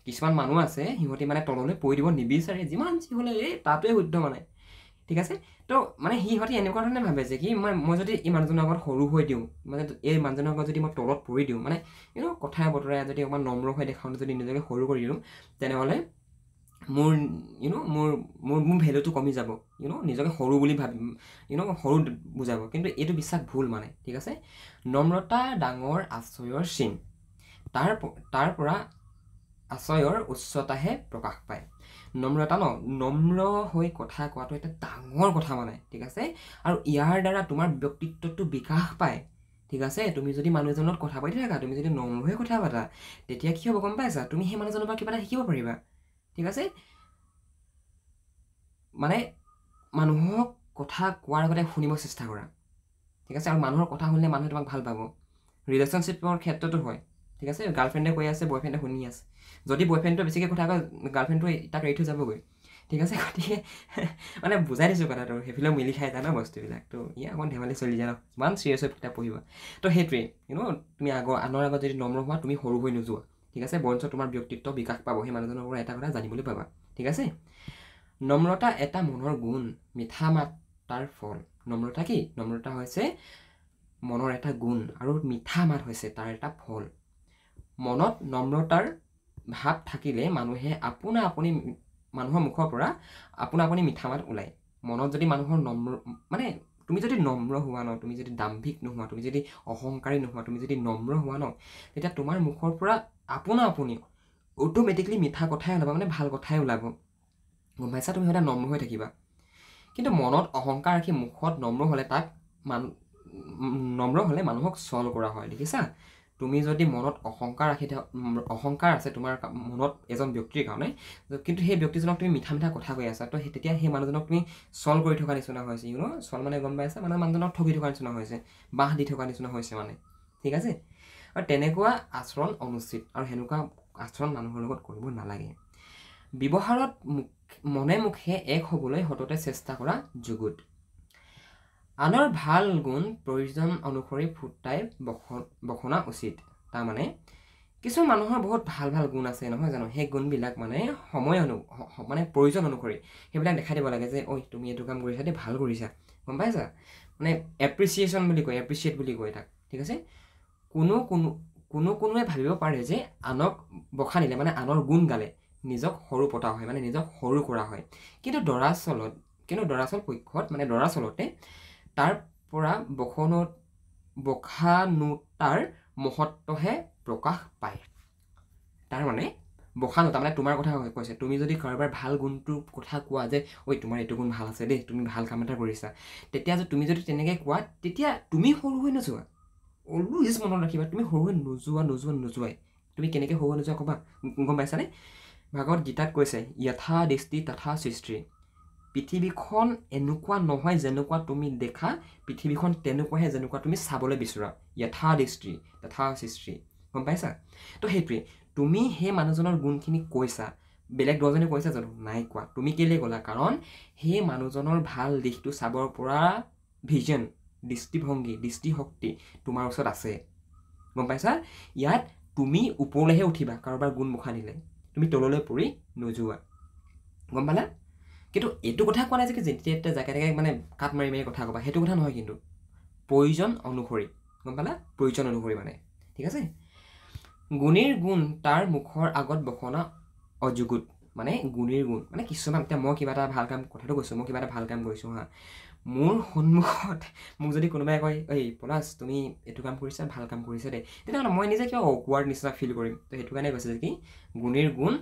S1: কিছুমান মানুহ আছে সিহঁতি মানে তললৈ পৰি দিব নিবিচাৰে যিমান যি হ'লে এই তাতোৱে শুদ্ধ মানে ঠিক আছে? তো মানে সিহঁতি এনেকুৱা ধৰণে ভাবে যে কি মই মই যদি এই মানুহজনৰ আগত সৰু হৈ দিওঁ মানে এই মানুহজনৰ আগত যদি মই তলত পৰি দিওঁ মানে ইউনো কথাই বতৰাই যদি অকণমান নম্ৰ হৈ দেখাওঁতে যদি নিজকে সৰু কৰি দিওঁ তেনেহ'লে মোৰ ইউনো মোৰ মোৰ মোৰ ভেলুটো কমি যাব ইউনো নিজকে সৰু বুলি ভাবি ইউনো সৰু বুজাব। কিন্তু এইটো বিশ্বাস ভুল মানে ঠিক আছে? নম্ৰতা ডাঙৰ আশ্ৰয়ৰ চিন। তাৰ তাৰ পৰা আশ্ৰয়ৰ উচ্চতাহে প্ৰকাশ পায়। নম্ৰতা ন নম্ৰ হৈ কথা কোৱাটো এটা ডাঙৰ কথা মানে ঠিক আছে? আৰু ইয়াৰ দ্বাৰা তোমাৰ ব্যক্তিত্বটো বিকাশ পায় ঠিক আছে? তুমি যদি মানুহ এজনৰ কথা পাতি থাকা তুমি যদি নম্ৰ হৈ কথা পাতা তেতিয়া কি হ'ব গম পাইছা? তুমি সেই মানুহজনৰ পৰা কিবা এটা শিকিব পাৰিবা ঠিক আছে? মানে মানুহক কথা কোৱাৰ আগতে শুনিব চেষ্টা কৰা ঠিক আছে? আৰু মানুহৰ কথা শুনিলে মানুহে তোমাক ভাল পাব। ৰিলেশ্যনশ্বিপৰ ক্ষেত্ৰতো হয় ঠিক আছে? গাৰ্লফ্ৰেণ্ডে কৈ আছে বয়ফ্ৰেণ্ডে শুনি আছে। যদি বয়ফ্ৰেণ্ডটোৱে বেছিকৈ কথা কয় গাৰ্লফ্ৰেণ্ডটোৱে তাক এৰি থৈ যাবগৈ। ঠিক আছে গতিকে মানে বুজাই দিছোঁ কথাটো সেইফালেও মিলি খাই যায় ন বস্তুবিলাক। তো ইয়ে অকণমান ধেমালি চলি যায় ন। ইমান চিৰিয়াছ হৈ কিতাপ পঢ়িবা। তো সেইটোৱেই ইউনো তুমি আগৰ আনৰ আগত যদি নম্ৰ হোৱা তুমি সৰু হৈ নোযোৱা। ঠিক আছে বৰঞ্চ তোমাৰ ব্যক্তিত্ব বিকাশ পাব। সেই মানুহজনৰ পৰা এটা কথা জানিবলৈ পাবা। ঠিক আছে? নম্ৰতা এটা মনৰ গুণ মিঠা মাত তাৰ ফল। নম্ৰতা কি? নম্ৰতা হৈছে মনৰ এটা গুণ আৰু মিঠা মাত হৈছে তাৰ এটা ফল। মনত নম্ৰতাৰ ভাৱ থাকিলে মানুহে আপোনা আপুনি মানুহৰ মুখৰ পৰা আপোনা আপুনি মিঠা মাত ওলায়। মনত যদি মানুহৰ নম্ৰ মানে তুমি যদি নম্ৰ হোৱা ন তুমি যদি দাম্ভিক নোহোৱা তুমি যদি অহংকাৰী নোহোৱা তুমি যদি নম্ৰ হোৱা ন তেতিয়া তোমাৰ মুখৰ পৰা আপোনা আপুনি অট'মেটিকলি মিঠা কথাই ওলাব মানে ভাল কথাই ওলাব। গম পাইছা? তুমি সদায় নম্ৰ হৈ থাকিবা। কিন্তু মনত অহংকাৰ ৰাখি মুখত নম্ৰ হ'লে তাক মান নম্ৰ হ'লে মানুহক চল কৰা হয় দেখিছা? তুমি যদি মনত অহংকাৰ ৰাখি অহংকাৰ আছে তোমাৰ মনত এজন ব্যক্তিৰ কাৰণে কিন্তু সেই ব্যক্তিজনক তুমি মিঠা মিঠা কথা কৈ আছা তো তেতিয়া সেই মানুহজনক তুমি চল কৰি থকা নিচিনা হৈছে ইউনো চল মানে গম পাইছা? মানে মানুহজনক ঠগি থকা নিচিনা হৈছে বাঁহ দি থকা নিচিনা হৈছে মানে ঠিক আছে? আৰু তেনেকুৱা আচৰণ অনুচিত আৰু সেনেকুৱা আচৰণ মানুহৰ লগত কৰিব নালাগে। ব্যৱহাৰত মনে মুখে এক হ'বলৈ সততে চেষ্টা কৰা যুগুত। আনৰ ভাল গুণ প্ৰয়োজন অনুসৰি ফুটাই বস বসনা উচিত। তাৰমানে কিছুমান মানুহৰ বহুত ভাল ভাল গুণ আছে নহয় জানো? সেই গুণবিলাক মানে সময় অনু মানে প্ৰয়োজন অনুসৰি সেইবিলাক দেখাই দিব লাগে যে ঐ তুমি এইটো কাম কৰিছা দেই ভাল কৰিছা। গম পাইছা? মানে এপ্ৰিচিয়েশ্যন বুলি কয় এপ্ৰিচিয়েট বুলি কয় তাক ঠিক আছে? কোনো কোনো কোনো কোনোৱে ভাবিব পাৰে যে আনক বখানিলে মানে আনৰ গুণ গালে নিজক সৰু পতা হয় মানে নিজক সৰু কৰা হয়। কিন্তু দৰাচলত কিন্তু দৰাচল পক্ষত মানে দৰাচলতে তাৰ পৰা বসনত বখানোতাৰ মহত্বহে প্ৰকাশ পায়। তাৰমানে বখানোতা মানে তোমাৰ কথা কৈছে তুমি যদি কাৰোবাৰ ভাল গুণটোৰ কথা কোৱা যে ঐ তোমাৰ এইটো গুণ ভাল আছে দেই তুমি ভাল কাম এটা কৰিছা তেতিয়া যে তুমি যদি তেনেকৈ কোৱা তেতিয়া তুমি সৰু হৈ নোযোৱা। অলৱেজ মনত ৰাখিবা তুমি সৰু হৈ নোযোৱা নোযোৱা নোযোৱাই। তুমি কেনেকৈ সৰু হৈ নোযোৱা ক'বা? গম পাইছানে? ভাগৱত গীতাত কৈছে যথা দৃষ্টি তথা সৃষ্টি পৃথিৱীখন এনেকুৱা নহয় যেনেকুৱা তুমি দেখা পৃথিৱীখন তেনেকুৱাহে যেনেকুৱা তুমি চাবলৈ বিচৰা। যথা দৃষ্টি তথা সৃষ্টি গম পাইছা? তো সেইটোৱে তুমি সেই মানুহজনৰ গুণখিনি কৈছা বেলেগ দহজনে কৈছা জানো? নাই কোৱা। তুমি কেলৈ ক'লা? কাৰণ সেই মানুহজনৰ ভাল দিশটো চাবৰ পৰা ভিজন দৃষ্টিভংগী দৃষ্টিশক্তি তোমাৰ ওচৰত আছে। গম পাইছা? ইয়াত তুমি ওপৰলৈহে উঠিবা কাৰোবাৰ গুণ মুখা নিলে তুমি তললৈ পৰি নোযোৱা। গম পালা? কিন্তু এইটো কথা কোৱা নাই যে যেতিয়া তেতিয়া জাকে তাকে মানে কাট মাৰি মাৰি কথা ক'বা সেইটো কথা নহয় কিন্তু। প্ৰয়োজন অনুসৰি গম পালা? প্ৰয়োজন অনুসৰি মানে ঠিক আছে? গুণীৰ গুণ তাৰ মুখৰ আগত বসনা অযুগুত মানে গুণীৰ গুণ মানে কিছুমান এতিয়া মই কিবা এটা ভাল কাম কথাটো কৈছোঁ মই কিবা এটা ভাল কাম কৰিছোঁ হা। মোৰ সন্মুখত মোক যদি কোনোবাই কয় এই পলাশ তুমি এইটো কাম কৰিছা ভাল কাম কৰিছা দেই তেতিয়াহ'লে মই নিজে কিবা অকৱাৰ্ড নিচিনা ফিল কৰিম। তো সেইটো কাৰণে কৈছে যে কি গুণীৰ গুণ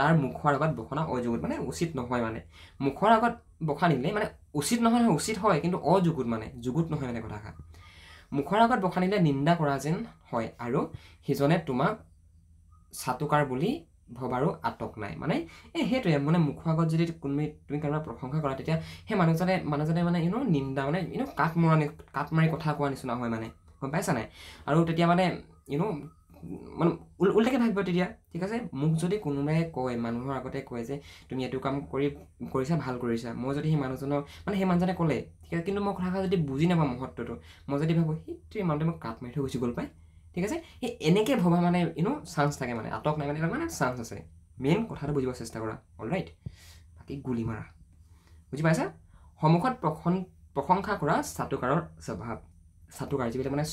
S1: তাৰ মুখৰ আগত বসনা অযুগুত মানে উচিত নহয় মানে। মুখৰ আগত বসা নিলে মানে উচিত নহয় নহয় উচিত হয় কিন্তু অযুগুত মানে যুগুত নহয় মানে কথাষাৰ। মুখৰ আগত বসা নিলে নিন্দা কৰা যেন হয় আৰু সিজনে তোমাক চাটুকাৰ বুলি ভবাৰো আটক নাই। মানে এই সেইটোৱে মানে মুখৰ আগত যদি কোনোবাই তুমি কাৰোবাৰ প্ৰশংসা কৰা তেতিয়া সেই মানুহজনে মানুহজনে মানে ইউনো নিন্দা মানে ইউনো কাঠ মৰা কাঠ মাৰি কথা কোৱা নিচিনা হয় মানে। গম পাইছা নাই? আৰু তেতিয়া মানে ইউনো মানে উল উল্টাকে ভাবিব তেতিয়া ঠিক আছে? মোক যদি কোনোবাই কয় মানুহৰ আগতে কয় যে তুমি এইটো কাম কৰি কৰিছা ভাল কৰিছা। মই যদি সেই মানুহজনক মানে সেই মানুহজনে ক'লে ঠিক আছে কিন্তু মই কথাষাৰ যদি বুজি নাপাওঁ মহত্বটো মই যদি ভাবোঁ সেইটোৱে মানুহটোৱে মোক কাঠ মাৰি থৈ গুচি গ'ল পাই। ঠিক আছে? সেই এনেকৈ ভবা মানে ইউনো চান্স থাকে মানে আটক নাই মানে মানে চান্স আছে। মেইন কথাটো বুজিব চেষ্টা কৰা অল ৰাইট বাকী গুলি মাৰা। বুজি পাইছা? সন্মুখত প্ৰশং প্ৰশংসা কৰা চাটুকাৰৰ স্বভাৱ। চাটুকাৰ যিবিলাক মানে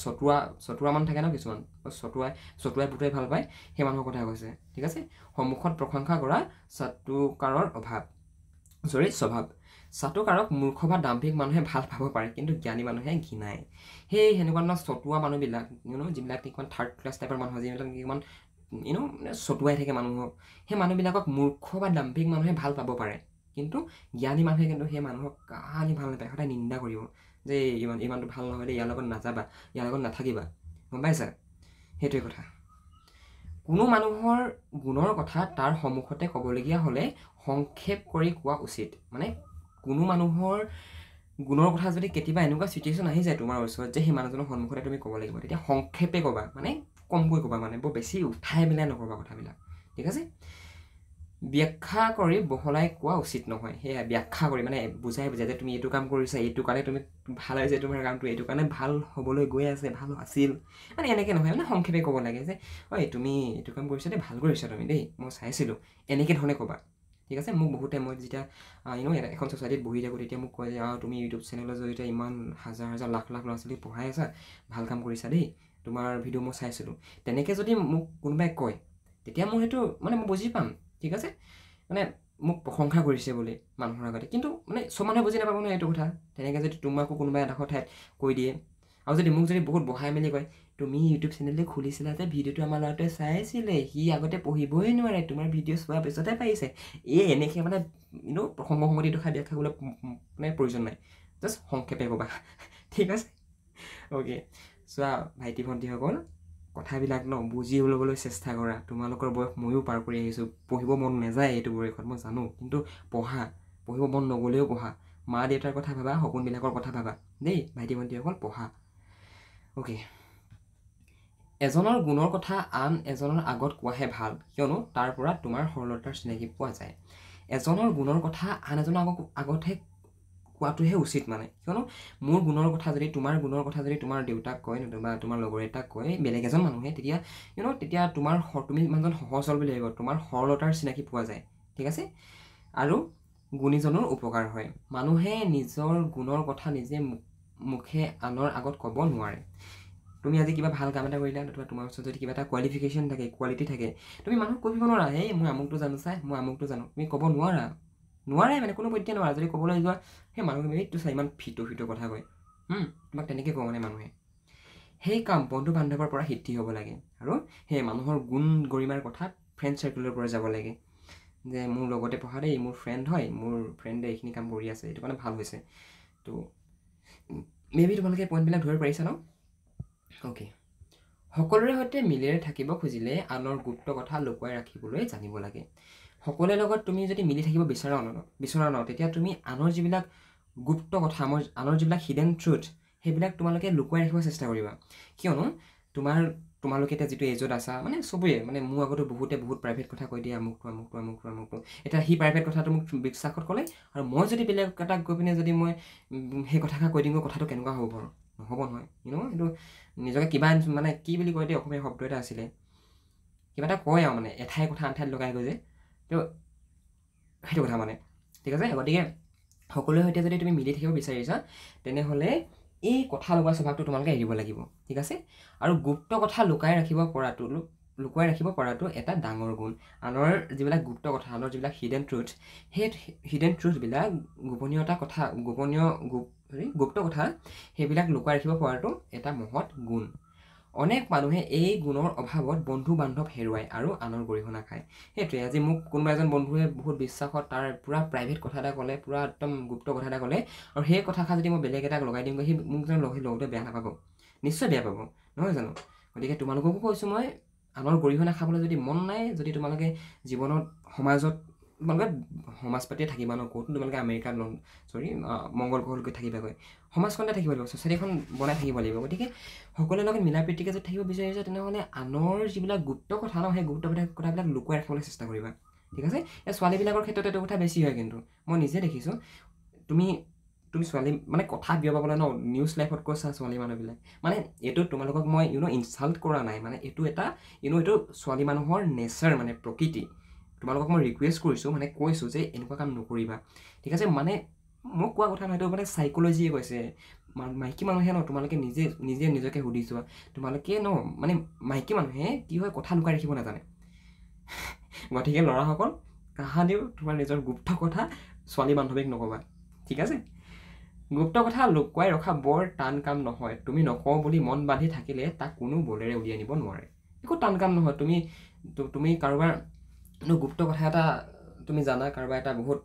S1: চতুৱা মানুহ থাকে ন কিছুমান। চতুৱাই চতুৱাই পুতুৱাই ভাল পায় সেই মানুহৰ কথা কৈছে। ঠিক আছে? সন্মুখত প্ৰশংসা কৰা চাটুকাৰৰ অভাৱ। চৰি স্বভাৱ। চাটুকাৰক মূৰ্খ বা দাম্ভিক মানুহে ভাল পাব পাৰে কিন্তু জ্ঞানী মানুহে ঘৃণায় সেই সেনেকুৱা ধৰণৰ চতুৱা মানুহবিলাক ইউনো যিবিলাক কিছুমান থাৰ্ড ক্লাছ টাইপৰ মানুহ যিবিলাক কিছুমান ইউনো চতুৱাই থাকে মানুহক সেই মানুহবিলাকক মূৰ্খ বা দাম্ভিক মানুহে ভাল পাব পাৰে। কিন্তু জ্ঞানী মানুহে কিন্তু সেই মানুহক কাহানি ভাল নাপায় সদায় নিন্দা কৰিব। যে ইমান ইমানটো ভাল নহয় দেই ইয়াৰ লগত নাযাবা ইয়াৰ লগত নাথাকিবা। গম পাইছা? সেইটোৱে কথা। কোনো মানুহৰ গুণৰ কথা তাৰ সন্মুখতে ক'বলগীয়া হ'লে সংক্ষেপ কৰি কোৱা উচিত। মানে কোনো মানুহৰ গুণৰ কথা যদি কেতিয়াবা এনেকুৱা চিটুৱেশ্যন আহি যায় তোমাৰ ওচৰত যে সেই মানুহজনৰ সন্মুখতে তুমি ক'ব লাগিব তেতিয়া সংক্ষেপে ক'বা। মানে কমকৈ ক'বা মানে বৰ বেছি উঠাই মেলাই নক'বা কথাবিলাক। ঠিক আছে? ব্যাখ্যা কৰি বহলাই কোৱা উচিত নহয়। সেয়া ব্যাখ্যা কৰি মানে বুজাই বুজাই যে তুমি এইটো কাম কৰিছা এইটো কাৰণে তুমি ভাল হৈছে তোমাৰ কামটো এইটো কাৰণে ভাল হ'বলৈ গৈ আছে ভাল আছিল। মানে এনেকৈ নহয় মানে সংক্ষেপে ক'ব লাগে যে ঐ তুমি এইটো কাম কৰিছা দেই ভাল কৰিছা তুমি দেই মই চাইছিলোঁ। এনেকৈ ধৰণে ক'বা। ঠিক আছে? মোক বহুতে মই যেতিয়া ইউনো এখন ছ'চাইটিত বহি থাকোঁ তেতিয়া মোক কয় যে তুমি ইউটিউব চেনেলৰ জৰিয়তে ইমান হাজাৰ হাজাৰ লাখ লাখ ল'ৰা ছোৱালীক পঢ়াই আছা ভাল কাম কৰিছা দেই তোমাৰ ভিডিঅ' মই চাইছিলোঁ। তেনেকৈ যদি মোক কোনোবাই কয় তেতিয়া মই সেইটো মানে মই বুজি পাম। ঠিক আছে? মানে মোক প্ৰশংসা কৰিছে বুলি মানুহৰ আগতে। কিন্তু মানে চব মানুহে বুজি নাপাব নহয় এইটো কথা। তেনেকৈ যদি তোমাকো কোনোবাই এডোখৰ ঠাইত কৈ দিয়ে। আৰু যদি মোক যদি বহুত বহাই মেলি কয় তুমি ইউটিউব চেনেলটো খুলিছিলা যে ভিডিঅ'টো আমাৰ ল'ৰাটোৱে চাইছিলে সি আগতে পঢ়িবই নোৱাৰে তোমাৰ ভিডিঅ' চোৱাৰ পিছতহে পাৰিছে। এই এনেকৈ মানে ইনো প্ৰসংগ সংগতি দেখা দিয়া খাবলৈ মানে প্ৰয়োজন নাই। জাষ্ট সংক্ষেপে ক'বা। ঠিক আছে? অ'কে চোৱা ভাইটি ভণ্টিসকল কথাবিলাক ন বুজি ল'বলৈ চেষ্টা কৰা। তোমালোকৰ বয়স ময়ো পাৰ কৰি আহিছোঁ। পঢ়িব মন নাযায় এইটো বয়সত মই জানো। কিন্তু পঢ়া পঢ়িব মন নগ'লেও পঢ়া। মা দেউতাৰ কথা ভাবা সপোনবিলাকৰ কথা ভাবা। দেই ভাইটি ভণ্টিসকল পঢ়া। অ'কে। এজনৰ গুণৰ কথা আন এজনৰ আগত কোৱাহে ভাল কিয়নো তাৰ পৰা তোমাৰ সৰলতাৰ চিনাকি পোৱা যায়। এজনৰ গুণৰ কথা আন এজনৰ আগত আগতহে কোৱাটোহে উচিত মানে। কিয়নো মোৰ গুণৰ কথা যদি তোমাৰ গুণৰ কথা যদি তোমাৰ দেউতাক কয় নতুবা তোমাৰ লগৰ এটাক কয় বেলেগ এজন মানুহে তেতিয়া ইউনো তেতিয়া তোমাৰ তুমি মানুহজন সহজ হ'ল বুলি ভাবিব তোমাৰ সৰলতাৰ চিনাকি পোৱা যায়। ঠিক আছে? আৰু গুণীজনৰ উপকাৰ হয়। মানুহে নিজৰ গুণৰ কথা নিজে মুখে আনৰ আগত ক'ব নোৱাৰে। তুমি আজি কিবা ভাল কাম এটা কৰিলা নতুবা তোমাৰ ওচৰত যদি কিবা এটা কোৱালিফিকেশ্যন থাকে কোৱালিটি থাকে তুমি মানুহক কৈ দিব নোৱাৰা এই মই আমুকটো জানো চাই মই আমুকটো জানো। তুমি ক'ব নোৱাৰা। নোৱাৰাই মানে কোনো পধ্যে নোৱাৰা যদি ক'বলৈ যোৱা সেই মানুহে এইটো চাই ইমান ফিটো ফিটো কথা কয়। তোমাক তেনেকৈ কওঁ মানে মানুহে। সেই কাম বন্ধু বান্ধৱৰ পৰা সিদ্ধি হ'ব লাগে। আৰু সেই মানুহৰ গুণ গৰিমাৰ কথা ফ্ৰেণ্ড চাৰ্কুলৰ পৰা যাব লাগে। যে মোৰ লগতে পঢ়া দেই মোৰ ফ্ৰেণ্ড হয় মোৰ ফ্ৰেণ্ডে এইখিনি কাম কৰি আছে এইটো কাৰণে ভাল হৈছে। তো মে বি তোমালোকে পইণ্টবিলাক ধৰিব পাৰিছা ন? অ'কে সকলোৰে সৈতে মিলেৰে থাকিব খুজিলে আনৰ গুপ্ত কথা লুকুৱাই ৰাখিবলৈ জানিব লাগে। সকলোৰে লগত তুমি যদি মিলি থাকিব বিচৰা ন বিচৰা ন তেতিয়া তুমি আনৰ যিবিলাক গুপ্ত কথা আমাৰ আনৰ যিবিলাক হিডেন ট্ৰুথ সেইবিলাক তোমালোকে লুকুৱাই ৰাখিব চেষ্টা কৰিবা। কিয়নো তোমাৰ তোমালোকে এতিয়া যিটো এজত আছা মানে চবেই মানে মোৰ আগতো বহুতে বহুত প্ৰাইভেট কথা কৈ দিয়ে আমুকটো আমুকটো আমুকটো আমুকটো এতিয়া সি প্ৰাইভেট কথাটো মোক বিশ্বাসত ক'লে আৰু মই যদি বেলেগ এটাক গৈ পিনে যদি মই সেই কথাষাৰ কৈ দিওঁ কথাটো কেনেকুৱা হ'ব বাৰু? নহ'ব নহয়। ইউনো এইটো নিজকে কিবা মানে কি বুলি কয় দেই অসমীয়া শব্দ এটা আছিলে। কিবা এটা কয় আৰু মানে এঠাই কথা আনঠাইত লগাই গৈ যে। তো সেইটো কথা মানে। ঠিক আছে গতিকে সকলোৰে সৈতে যদি তুমি মিলি থাকিব বিচাৰিছা তেনেহ'লে এই কথা লগোৱা স্বভাৱটো তোমালোকে এৰিব লাগিব ঠিক আছে? আৰু গুপ্ত কথা লুকাই ৰাখিব পৰাটো লুকুৱাই ৰাখিব পৰাটো এটা ডাঙৰ গুণ। আনৰ যিবিলাক গুপ্ত কথা আনৰ যিবিলাক হিডেন ট্ৰুথ সেই হিডেন ট্ৰুথবিলাক গোপনীয়তা কথা গোপনীয় হেৰি গুপ্ত কথা সেইবিলাক লুকুৱাই ৰাখিব পৰাটো এটা মহৎ গুণ। অনেক মানুহে এই গুণৰ অভাৱত বন্ধু বান্ধৱ হেৰুৱায় আৰু আনৰ গৰিহণা খায়। সেইটোৱে আজি মোক কোনোবা এজন বন্ধুৱে বহুত বিশ্বাসত তাৰ পূৰা প্ৰাইভেট কথা এটা ক'লে পূৰা একদম গুপ্ত কথা এটা ক'লে আৰু সেই কথাষাৰ যদি মই বেলেগ এটাক লগাই দিওঁগৈ সি মোক যেন লগ লগতে বেয়া নাপাব। নিশ্চয় বেয়া পাব নহয় জানো? গতিকে তোমালোককো কৈছোঁ মই আনৰ গৰিহণা খাবলৈ যদি মন নাই যদি তোমালোকে জীৱনত সমাজত তোমালোকে সমাজ পাতিয়ে থাকিবা ন ক'তো তোমালোকে আমেৰিকাত লন চৰি মংগল গ্ৰহলৈকে থাকিবাগৈ সমাজখনতে থাকিব লাগিব ছ'চাইটিখন বনাই থাকিব লাগিব। গতিকে সকলোৰে লগত মিলা প্ৰীতিকে যদি থাকিব বিচাৰিছে তেনেহ'লে আনৰ যিবিলাক গুপ্ত কথা ন সেই গুপ্ত কথাবিলাক লুকুৱাই ৰাখিবলৈ চেষ্টা কৰিবা। ঠিক আছে? এই ছোৱালীবিলাকৰ ক্ষেত্ৰত এইটো কথা বেছি হয় কিন্তু। মই নিজে দেখিছোঁ তুমি তুমি ছোৱালী মানে কথা বিয়পাবলৈ ন নিউজ লাইফত কৈছা ছোৱালী মানুহবিলাক। মানে এইটো তোমালোকক মই ইউনো ইনচাল্ট কৰা নাই। মানে এইটো এটা ইউনো এইটো ছোৱালী মানুহৰ নেচাৰ মানে প্ৰকৃতি। তোমালোকক মই ৰিকুৱেষ্ট কৰিছোঁ মানে কৈছোঁ যে এনেকুৱা কাম নকৰিবা। ঠিক আছে মানে মোক কোৱা কথা নহয় এইটো মানে চাইক'লজিয়ে কৈছে মাইকী মানুহে ন তোমালোকে নিজে নিজে নিজকে সুধি চোৱা। তোমালোকে ন মানে মাইকী মানুহে কি হয় কথা লুকাই ৰাখিব নাজানে। গতিকে ল'ৰাসকল কাহানিও তোমাৰ নিজৰ গুপ্ত কথা ছোৱালী বান্ধৱীক নক'বা। ঠিক আছে? গুপ্ত কথা লুকুৱাই ৰখা বৰ টান কাম নহয়। তুমি নকওঁ বুলি মন বান্ধি থাকিলে তাক কোনো বলেৰে উলিয়াই নিব নোৱাৰে। একো টান কাম নহয়। তুমি তুমি কাৰোবাৰ গুপ্ত কথা এটা তুমি জানা কাৰোবাৰ এটা বহুত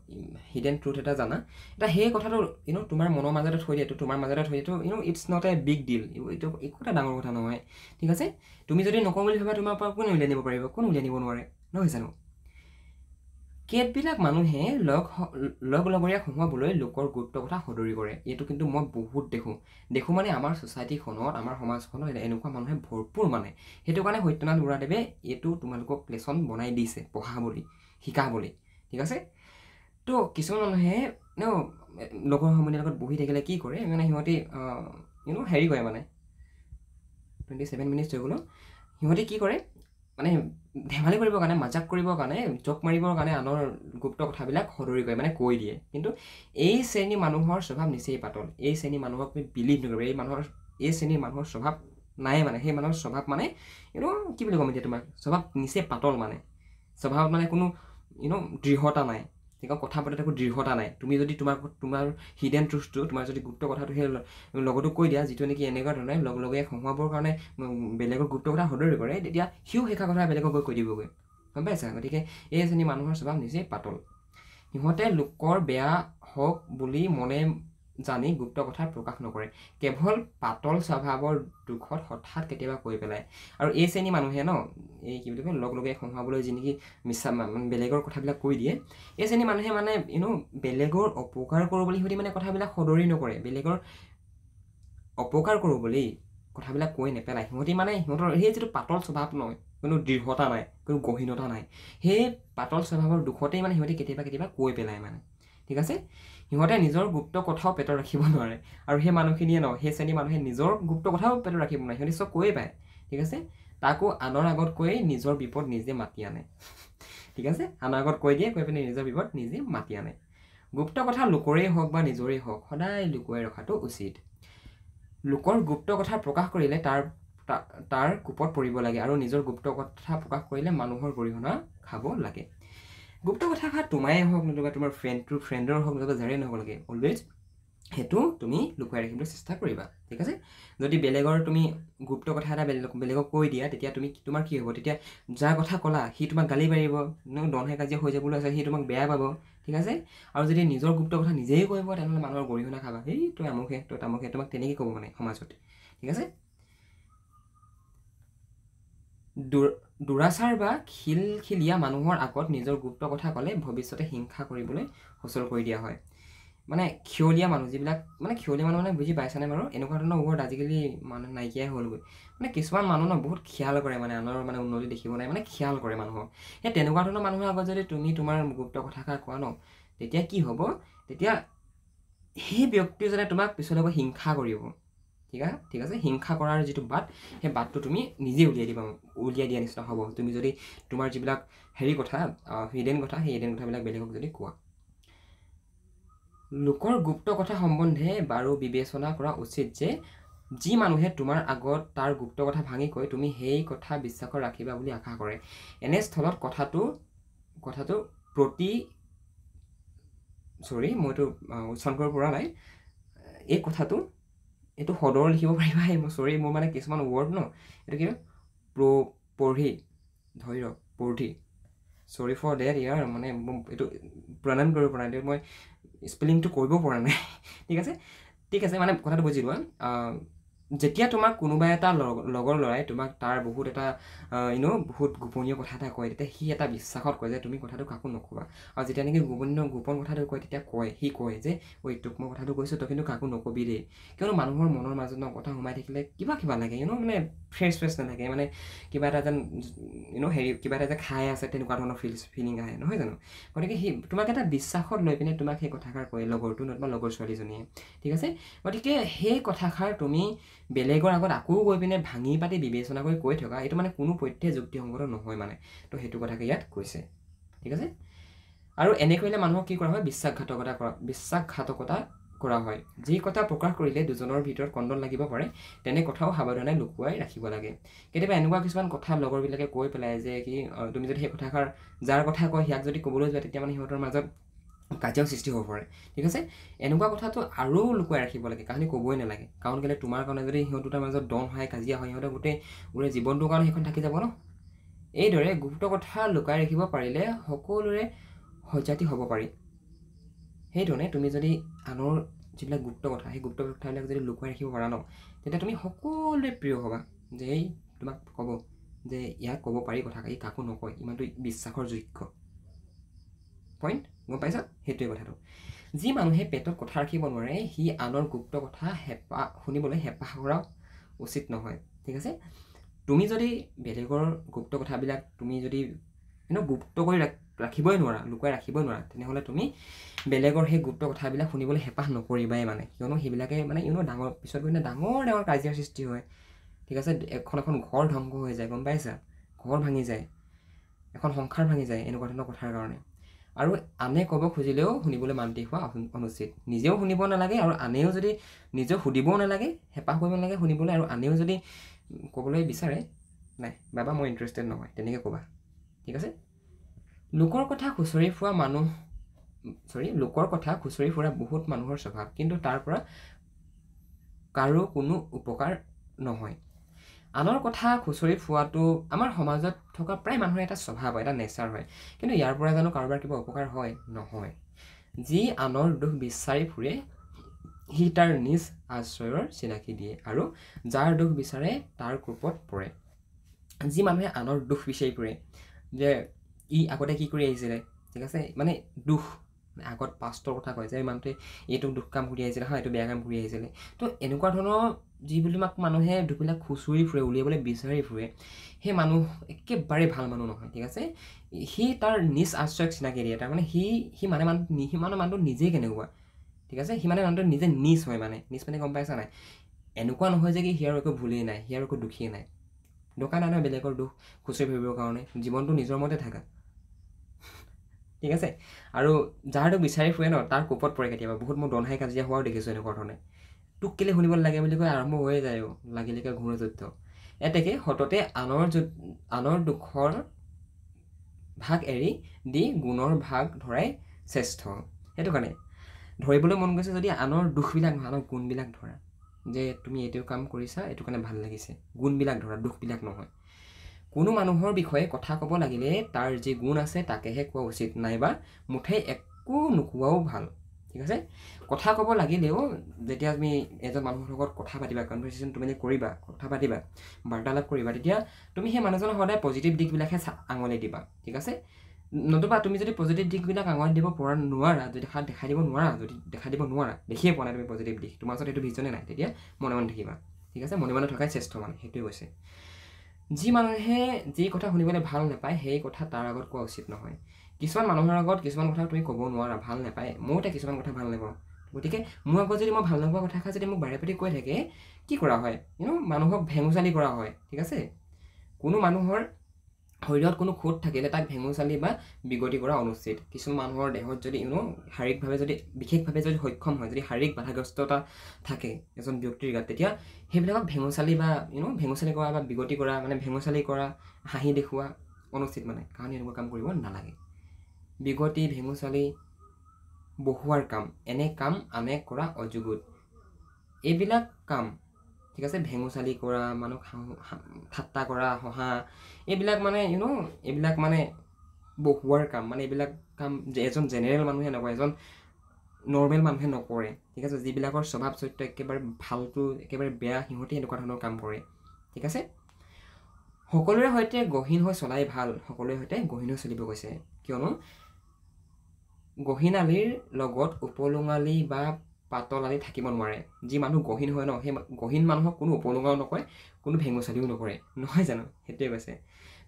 S1: হিডেন ট্ৰুথ এটা জানা এতিয়া সেই কথাটো ইউনো তোমাৰ মনৰ মাজতে থৈ দিয়াটো তোমাৰ মাজতে থৈ দিয়াটো you know it's not a big deal এইটো একো এটা ডাঙৰ কথা নহয় ঠিক আছে? তুমি যদি নকওঁ বুলি ভাবা তোমাৰ পৰা কোনে উলিয়াই নিব পাৰিব? কোনে উলিয়াই নিব নোৱাৰে? নহয় জানো? কেতবিলাক মানুহে লগ লগ লগৰীয়াক হহুৱাবলৈ লোকৰ গুৰুত্ব কথা সদৰি কৰে। এইটো কিন্তু মই বহুত দেখোঁ। দেখোঁ মানে আমাৰ ছ'চাইটিখনত আমাৰ সমাজখনত এনেকুৱা মানুহে ভৰপূৰ মানে। সেইটো কাৰণে সত্যনাথ বৰাদেৱে এইটো তোমালোকক লেচন বনাই দিছে পঢ়া বুলি শিকা বুলি। ঠিক আছে? তো কিছুমান মানুহে ন লগৰ সমনীয়াৰ লগত বহি থাকিলে কি কৰে মানে সিহঁতি ইউনো হেৰি কৰে মানে। টুৱেণ্টি ছেভেন মিনিটছ হৈ গ'লো। সিহঁতি কি কৰে মানে ধেমালি কৰিবৰ কাৰণে মাজাক কৰিবৰ কাৰণে জক মাৰিবৰ কাৰণে আনৰ গুপ্ত কথাবিলাক সদৰি কৰে মানে কৈ দিয়ে। কিন্তু এই শ্ৰেণীৰ মানুহৰ স্বভাৱ নিচেই পাতল। এই শ্ৰেণীৰ মানুহক তুমি বিলিভ নকৰিবা। এই মানুহৰ এই শ্ৰেণীৰ মানুহৰ স্বভাৱ নাই মানে। সেই মানুহৰ স্বভাৱ মানে এইটো কি বুলি ক'ম এতিয়া তোমাক? স্বভাৱ নিচেই পাতল মানে। স্বভাৱত মানে কোনো ইউনো দৃঢ়তা নাই। তেনেকুৱা কথা পাতোতে একো দৃঢ়তা নাই। তুমি যদি তোমাৰ তোমাৰ হিডেন ট্ৰুথটো তোমাৰ যদি গুপ্ত কথাটো সেই লগতো কৈ দিয়া যিটো নেকি এনেকুৱা ধৰণে লগ লগে হহুৱাবৰ কাৰণে বেলেগৰ গুপ্ত কথা সদৰি কৰে তেতিয়া সিও সেইষা কথা বেলেগক গৈ কৈ দিবগৈ। গম পাইছা? গতিকে এই শ্ৰেণী মানুহৰ স্বভাৱ নিজেই পাতল। সিহঁতে লোকৰ বেয়া হওক বুলি মনে জানি গুপ্ত কথা প্ৰকাশ নকৰে। কেৱল পাতল স্বভাৱৰ দুখত হঠাৎ কেতিয়াবা কৈ পেলায়। আৰু এই শ্ৰেণীৰ মানুহে ন এই কি বুলি কয় লগ লগে সংহাবলৈ যি নেকি মিছা বেলেগৰ কথাবিলাক কৈ দিয়ে। এই শ্ৰেণীৰ মানুহে মানে ইউনো বেলেগৰ অপকাৰ কৰোঁ বুলি সিহঁতি মানে কথাবিলাক সদৰি নকৰে। বেলেগৰ অপকাৰ কৰোঁ বুলি কথাবিলাক কৈ নেপেলায়। সিহঁতি মানে সিহঁতৰ সেই যিটো পাতল স্বভাৱ নহয় কোনো দৃঢ়তা নাই কোনো গহীনতা নাই সেই পাতল স্বভাৱৰ দুখতেই মানে সিহঁতি কেতিয়াবা কেতিয়াবা কৈ পেলায় মানে। ঠিক আছে? সিহঁতে নিজৰ গুপ্ত কথাও পেটত ৰাখিব নোৱাৰে। আৰু সেই মানুহখিনিয়ে ন সেই শ্ৰেণীৰ মানুহে নিজৰ গুপ্ত কথাও পেটত ৰাখিব নোৱাৰে। সিহঁতি চব কৈয়ে পায় ঠিক আছে? তাকো আনৰ আগত কৈ নিজৰ বিপদ নিজে মাতি আনে। ঠিক আছে? আনৰ আগত কৈ দিয়ে কৈ পিনে নিজৰ বিপদ নিজে মাতি আনে। গুপ্ত কথা লোকৰেই হওক বা নিজৰেই হওক সদায় লুকুৱাই ৰখাটো উচিত। লোকৰ গুপ্ত কথা প্ৰকাশ কৰিলে তাৰ তাৰ কোপত পৰিব লাগে আৰু নিজৰ গুপ্ত কথা প্ৰকাশ কৰিলে মানুহৰ গৰিহণা খাব লাগে। গুপ্ত কথাষাৰ তোমাৰেই হওক নতুবা তোমাৰ ফ্ৰেণ্ডটোৰ ফ্ৰেণ্ডৰ হওক নতুবা যাৰে নহ'ব লাগে অলৱেজ সেইটো তুমি লুকুৱাই ৰাখিবলৈ চেষ্টা কৰিবা ঠিক আছে? যদি বেলেগৰ তুমি গুপ্ত কথা এটা বেলেগ বেলেগক কৈ দিয়া তেতিয়া তুমি তোমাৰ কি হ'ব? তেতিয়া যাৰ কথা ক'লা সি তোমাক গালি পাৰিব দনহে কাজিয়া হৈ যাবলৈ আছে সি তোমাক বেয়া পাব ঠিক আছে? আৰু যদি নিজৰ গুপ্ত কথা নিজেই কৰিব তেনেহ'লে মানুহৰ গৰিহণা খাবা। সেই তই আমুকহে তই তামুকহে তোমাক তেনেকৈ ক'ব মানে সমাজত ঠিক আছে? দুৰাচাৰ বা খিলখিলীয়া মানুহৰ আগত নিজৰ গুপ্ত কথা ক'লে ভৱিষ্যতে হিংসা কৰিবলৈ সুচল কৰি দিয়া হয়। মানে খিয়লীয়া মানুহ যিবিলাক মানে খিয়লীয়া মানুহ মানে বুজি পাইছানে বাৰু? এনেকুৱা ধৰণৰ ৱৰ্ড আজিকালি মানুহ নাইকিয়াই হ'লগৈ। মানে কিছুমান মানুহ ন বহুত খিয়াল কৰে মানে আনৰ মানে উন্নতি দেখিব নাই মানে খিয়াল কৰে মানুহক। সেই তেনেকুৱা ধৰণৰ মানুহৰ আগত যদি তুমি তোমাৰ গুপ্ত কথাষাৰ কোৱা ন তেতিয়া কি হ'ব? তেতিয়া সেই ব্যক্তিজনে তোমাক পিছলৈ হিংসা কৰিব। ঠিক আছে? ঠিক আছে? হিংসা কৰাৰ যিটো বাট সেই বাটটো তুমি নিজে উলিয়াই দিবা উলিয়াই দিয়া নিচিনা হ'ব। তুমি যদি তোমাৰ যিবিলাক হেৰি কথা হিডেন কথা সেই হিডেন কথাবিলাক বেলেগক যদি কোৱা। লোকৰ গুপ্ত কথা সম্বন্ধে বাৰু বিবেচনা কৰা উচিত যে যি মানুহে তোমাৰ আগত তাৰ গুপ্ত কথা ভাঙি কৈ তুমি সেই কথা বিশ্বাসত ৰাখিবা বুলি আশা কৰে। এনে স্থলত কথাটো কথাটো প্ৰতি চৰি মইতো উচ্চাৰণ কৰিব পৰা নাই। এই কথাটো এইটো সদৰ লিখিব পাৰিবা মই চৰি মোৰ মানে কিছুমান ৱৰ্ড ন এইটো কি প্ৰ পঢ়ি ধৈৰ্য পঢ়ি। চৰি ফৰ ডেট ইয়াৰ মানে এইটো প্ৰণাম কৰিব পৰা নাই মই স্পেলিংটো কৰিব পৰা নাই। ঠিক আছে? ঠিক আছে মানে কথাটো বুজি লোৱা। যেতিয়া তোমাক কোনোবা এটা লগৰ ল'ৰাই তোমাক তাৰ বহুত এটা ইনো বহুত গোপনীয় কথা এটা কয় তেতিয়া সি এটা বিশ্বাসত কয় যে তুমি কথাটো কাকো নক'বা। আৰু যেতিয়া নেকি গোপনীয় গোপন কথাটো কয় তেতিয়া কয় সি কয় যে ঐ তোক মই কথাটো কৈছোঁ তই কিন্তু কাকো নকবি দেই। কিয়নো মানুহৰ মনৰ মাজত ন কথা সোমাই থাকিলে কিবা কিবা লাগে ইউনো মানে ফ্ৰেছ ফ্ৰেছ নাথাকে। মানে কিবা এটা যেন ইউনো হেৰি কিবা এটা যে খাই আছে তেনেকুৱা ধৰণৰ ফিল ফিলিং আহে নহয় জানো? গতিকে সি তোমাক এটা বিশ্বাসত লৈ পিনে তোমাক সেই কথাষাৰ কয় লগৰটো নতুবা লগৰ ছোৱালীজনীয়ে। ঠিক আছে? গতিকে সেই কথাষাৰ তুমি বেলেগৰ আগত আকৌ গৈ পিনে ভাঙি পাতি বিবেচনা কৰি কৈ থকা এইটো মানে কোনো পধ্যে যুক্তিসংগত নহয় মানে। তো সেইটো কথাকে ইয়াত কৈছে। ঠিক আছে? আৰু এনে কৰিলে মানুহক কি কৰা হয়? বিশ্বাসঘাতকতা কৰা বিশ্বাসঘাতকতা কৰা হয়। যি কথা প্ৰকাশ কৰিলে দুজনৰ ভিতৰত কণ্ডল লাগিব পাৰে তেনে কথাও সাৱধানে লুকুৱাই ৰাখিব লাগে। কেতিয়াবা এনেকুৱা কিছুমান কথা লগৰবিলাকে কৈ পেলাই যে কি তুমি যদি সেই কথাষাৰ যাৰ কথা কয় সিয়াক যদি ক'বলৈ যোৱা তেতিয়া মানে সিহঁতৰ মাজত কাজিয়াও সৃষ্টি হ'ব পাৰে। ঠিক আছে? এনেকুৱা কথাটো আৰু লুকুৱাই ৰাখিব লাগে কাহিনী ক'বই নালাগে। কাৰণ কেলৈ তোমাৰ কাৰণে যদি সিহঁত দুটাৰ মাজত দন হয় কাজিয়া হয় সিহঁতৰ গোটেই গোটেই জীৱনটোৰ কাৰণে সেইখন থাকি যাব ন? এইদৰে গুপ্ত কথা লুকাই ৰাখিব পাৰিলে সকলোৰে সজাতি হ'ব পাৰি। সেইধৰণে তুমি যদি আনৰ যিবিলাক গুপ্ত কথা সেই গুপ্ত কথাবিলাক যদি লুকুৱাই ৰাখিব পাৰা ন তেতিয়া তুমি সকলোৱে প্ৰিয় হ'বা। যে এই তোমাক ক'ব যে ইয়াক ক'ব পাৰি কথা ই কাকো নকয় ইমানটো বিশ্বাসৰ যোগ্য। পইণ্ট গম পাইছা? সেইটোৱে কথাটো। যি মানুহে পেটত কথা ৰাখিব নোৱাৰে সি আনৰ গুপ্ত কথা হেঁপাহ শুনিবলৈ হেঁপাহ কৰা উচিত নহয় ঠিক আছে? তুমি যদি বেলেগৰ গুপ্ত কথাবিলাক তুমি যদি কিন্তু গুপ্ত কৰি ৰাখিবই নোৱাৰা লুকুৱাই ৰাখিবই নোৱাৰা। তেনেহ'লে তুমি বেলেগৰ সেই গুপ্ত কথাবিলাক শুনিবলৈ হেঁপাহ নকৰিবাই মানে। কিয়নো সেইবিলাকে মানে ইউনো ডাঙৰ পিছত গৈ ডাঙৰ ডাঙৰ কাজিয়াৰ সৃষ্টি হয়। ঠিক আছে এখন এখন ঘৰ ধ্বংস হৈ যায় গম পাইছা? ঘৰ ভাঙি যায়। এখন সংসাৰ ভাঙি যায় এনেকুৱা ধৰণৰ কথাৰ কাৰণে। আৰু আনে ক'ব খুজিলেও শুনিবলৈ মান্তি হোৱা অনুচিত। নিজেও শুনিব নালাগে আৰু আনেও যদি নিজেও সুধিবও নালাগে হেঁপাহ কৰিব নালাগে শুনিবলৈ আৰু আনেও যদি ক'বলৈ বিচাৰে নাই বাবা মই ইণ্টাৰেষ্টেড নহয় তেনেকৈ ক'বা। ঠিক আছে? লোকৰ কথা খুচৰি ফুৰা মানুহ চৰি লোকৰ কথা খুচৰি ফুৰা বহুত মানুহৰ স্বভাৱ কিন্তু তাৰ পৰা কাৰো কোনো উপকাৰ নহয়। আনৰ কথা খুচৰি ফুৱাটো আমাৰ সমাজত থকা প্ৰায় মানুহৰ এটা স্বভাৱ এটা নেচাৰ হয় কিন্তু ইয়াৰ পৰা জানো কাৰোবাৰ কিবা উপকাৰ হয়? নহয়। যি আনৰ দুখ বিচাৰি ফুৰে সি তাৰ নিজ আশ্ৰয়ৰ চিনাকি দিয়ে আৰু যাৰ দুখ বিচাৰে তাৰ কোপত পৰে। যি মানুহে আনৰ দুখ বিচাৰি ফুৰে যে ই আগতে কি কৰি আহিছিলে ঠিক আছে? মানে দুখ আগত পাষ্টৰ কথা কয় যে মানুহটোৱে এইটো দুখ কাম কৰি আহিছিলে হা এইটো বেয়া কাম কৰি আহিছিলে। তো এনেকুৱা ধৰণৰ যিবিলাক মানুহে দুখবিলাক খুচৰি ফুৰে উলিয়াবলৈ বিচাৰি ফুৰে সেই মানুহ একেবাৰে ভাল মানুহ নহয় ঠিক আছে? সি তাৰ নিজ আশ্ৰয়ক চিনাকি দিয়ে তাৰমানে সি সি মানে মানুহ সি মানে মানুহটো নিজেই কেনেকুৱা ঠিক আছে? সি মানে মানুহটো নিজে নিজ হয় মানে নিজ মানে গম পাইছা নাই? এনেকুৱা নহয় যে কি সিয়াৰ একো ভুলেই নাই সিয়াৰ একো দুখেই নাই। দোকান আনে বেলেগৰ দুখ খুচৰি ফুৰিবৰ কাৰণে জীৱনটো নিজৰ মতে থাকা। ঠিক আছে? আৰু যাৰটো বিচাৰি ফুৰে ন তাৰ কোপত পৰে কেতিয়াবা। বহুত মোৰ দনহাই কাজিয়া হোৱাও দেখিছোঁ এনেকুৱা ধৰণে। তোক কেলৈ শুনিব লাগে বুলি কৈ আৰম্ভ হৈয়ে যায় লাগিলেকে ঘূৰ যুদ্ধ। এতেকে সততে আনৰ আনৰ দুখৰ ভাগ এৰি দি গুণৰ ভাগ ধৰাই শ্ৰেষ্ঠ। সেইটো কাৰণে ধৰিবলৈ মন গৈছে যদি আনৰ দুখবিলাক আনৰ গুণবিলাক ধৰা। যে তুমি এইটো কাম কৰিছা এইটো কাৰণে ভাল লাগিছে। গুণবিলাক ধৰা দুখবিলাক নহয়। কোনো মানুহৰ বিষয়ে কথা ক'ব লাগিলে তাৰ যি গুণ আছে তাকেহে কোৱা উচিত। নাইবা মুঠেই একো নোকোৱাও ভাল। ঠিক আছে? কথা ক'ব লাগিলেও যেতিয়া তুমি এজন মানুহৰ লগত কথা পাতিবা কনভাৰ্চেশ্যন তুমি যে কৰিবা কথা পাতিবা বাৰ্তালাপ কৰিবা তেতিয়া তুমি সেই মানুহজনৰ সদায় পজিটিভ দিশবিলাকহে আঙুলি দিবা। ঠিক আছে? নতুবা তুমি যদি পজিটিভ দিশবিলাক আঙুলি দিব পৰা নোৱাৰা যদি দেখাত দেখাই দিব নোৱাৰা যদি দেখাই দিব নোৱাৰা দেখিয়ে পোৱা নাই তুমি পজিটিভ দিশ তোমাৰ ওচৰত এইটো ভিজনে নাই তেতিয়া মনে মনে থাকিবা। ঠিক আছে? মনে মনে থকাই শ্ৰেষ্ঠ মানে সেইটোৱে কৈছে। যি মানুহে যি কথা শুনিবলৈ ভাল নাপায় সেই কথা তাৰ আগত কোৱা উচিত নহয়। কিছুমান মানুহৰ আগত কিছুমান কথা তুমি ক'ব নোৱাৰা ভাল নাপায়। ময়ো এতিয়া কিছুমান কথা ভাল নাপাওঁ। গতিকে মোৰ আগত যদি মই ভাল নোপোৱা কথাষাৰ যদি মোক বাৰে পাতি কৈ থাকে কি কৰা হয়? ইউনো মানুহক ভেঙুচালি কৰা হয় ঠিক আছে? কোনো মানুহৰ শৰীৰত কোনো খুঁত থাকিলে তাক ভেঙুচালি বা বিগতি কৰা অনুচিত। কিছুমান মানুহৰ দেহত যদি ইউনো শাৰীৰিকভাৱে যদি বিশেষভাৱে যদি সক্ষম হয় যদি শাৰীৰিক বাধাগ্ৰস্ততা থাকে এজন ব্যক্তিৰ গাত তেতিয়া সেইবিলাকক ভেঙুচালি বা ইউনো ভেঙুচালি কৰা বা বিগতি কৰা মানে ভেঙুচালি কৰা হাঁহি দেখুওৱা অনুচিত মানে। কাৰণ এনেকুৱা কাম কৰিব নালাগে। বিগতি ভেঙুচালি বহুৱাৰ কাম। এনে কাম আনে কৰা অযুগুত। এইবিলাক কাম ঠিক আছে ভেঙুচালি কৰা মানুহ ঠাট্টা কৰা হহা এইবিলাক মানে ইউনো এইবিলাক মানে বহুৱাৰ কাম মানে এইবিলাক কাম এজন জেনেৰেল মানুহে নকৰে এজন নৰ্মেল মানুহে নকৰে ঠিক আছে যিবিলাকৰ স্বভাৱ চৰিত্ৰ একেবাৰে ভালটো একেবাৰে বেয়া সিহঁতে এনেকুৱা ধৰণৰ কাম কৰে ঠিক আছে? সকলোৰে সৈতে গহীন হৈ চলাই ভাল সকলোৰে সৈতে গহীন হৈ চলিব গৈছে কিয়নো গহীনালীৰ লগত উপলুঙালী বা পাতলালী থাকিব নোৱাৰে। যি মানুহ গহীন হয় ন সেই গহীন মানুহক কোনো উপলুঙাও নকৰে কোনো ভেঙুচালিও নকৰে। নহয় জানো? সেইটোৱে কৈছে।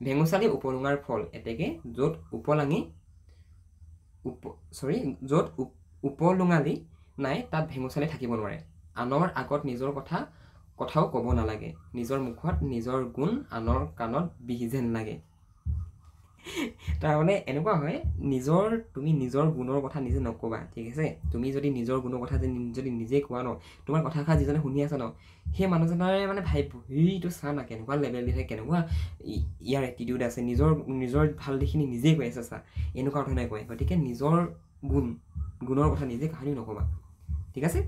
S1: ভেঙুচালি উপলুঙাৰ ফল এতেকে য'ত উপলাঙি উপ চৰি য'ত উপলুঙালী নাই তাত ভেঙুচালি থাকিব নোৱাৰে। আনৰ আগত নিজৰ কথা কথাও ক'ব নালাগে। নিজৰ মুখত নিজৰ গুণ আনৰ কাণত বিহ যেন লাগে। তাৰমানে এনেকুৱা হয় নিজৰ তুমি নিজৰ গুণৰ কথা নিজে নক'বা ঠিক আছে? তুমি যদি নিজৰ গুণৰ কথা যদি নিজে কোৱা ন তোমাৰ কথাষাৰ যিজনে শুনি আছে ন সেই মানুহজনৰে মানে ভাবিব এইটো চা না কেনেকুৱা লেভেল দিছে কেনেকুৱা ইয়াৰ এটিটিউড আছে নিজৰ নিজৰ ভাল দিশখিনি নিজেই কৈ আছে চা এনেকুৱা ধৰণে কয় গতিকে নিজৰ গুণ গুণৰ কথা নিজে কাহানিও নক'বা ঠিক আছে?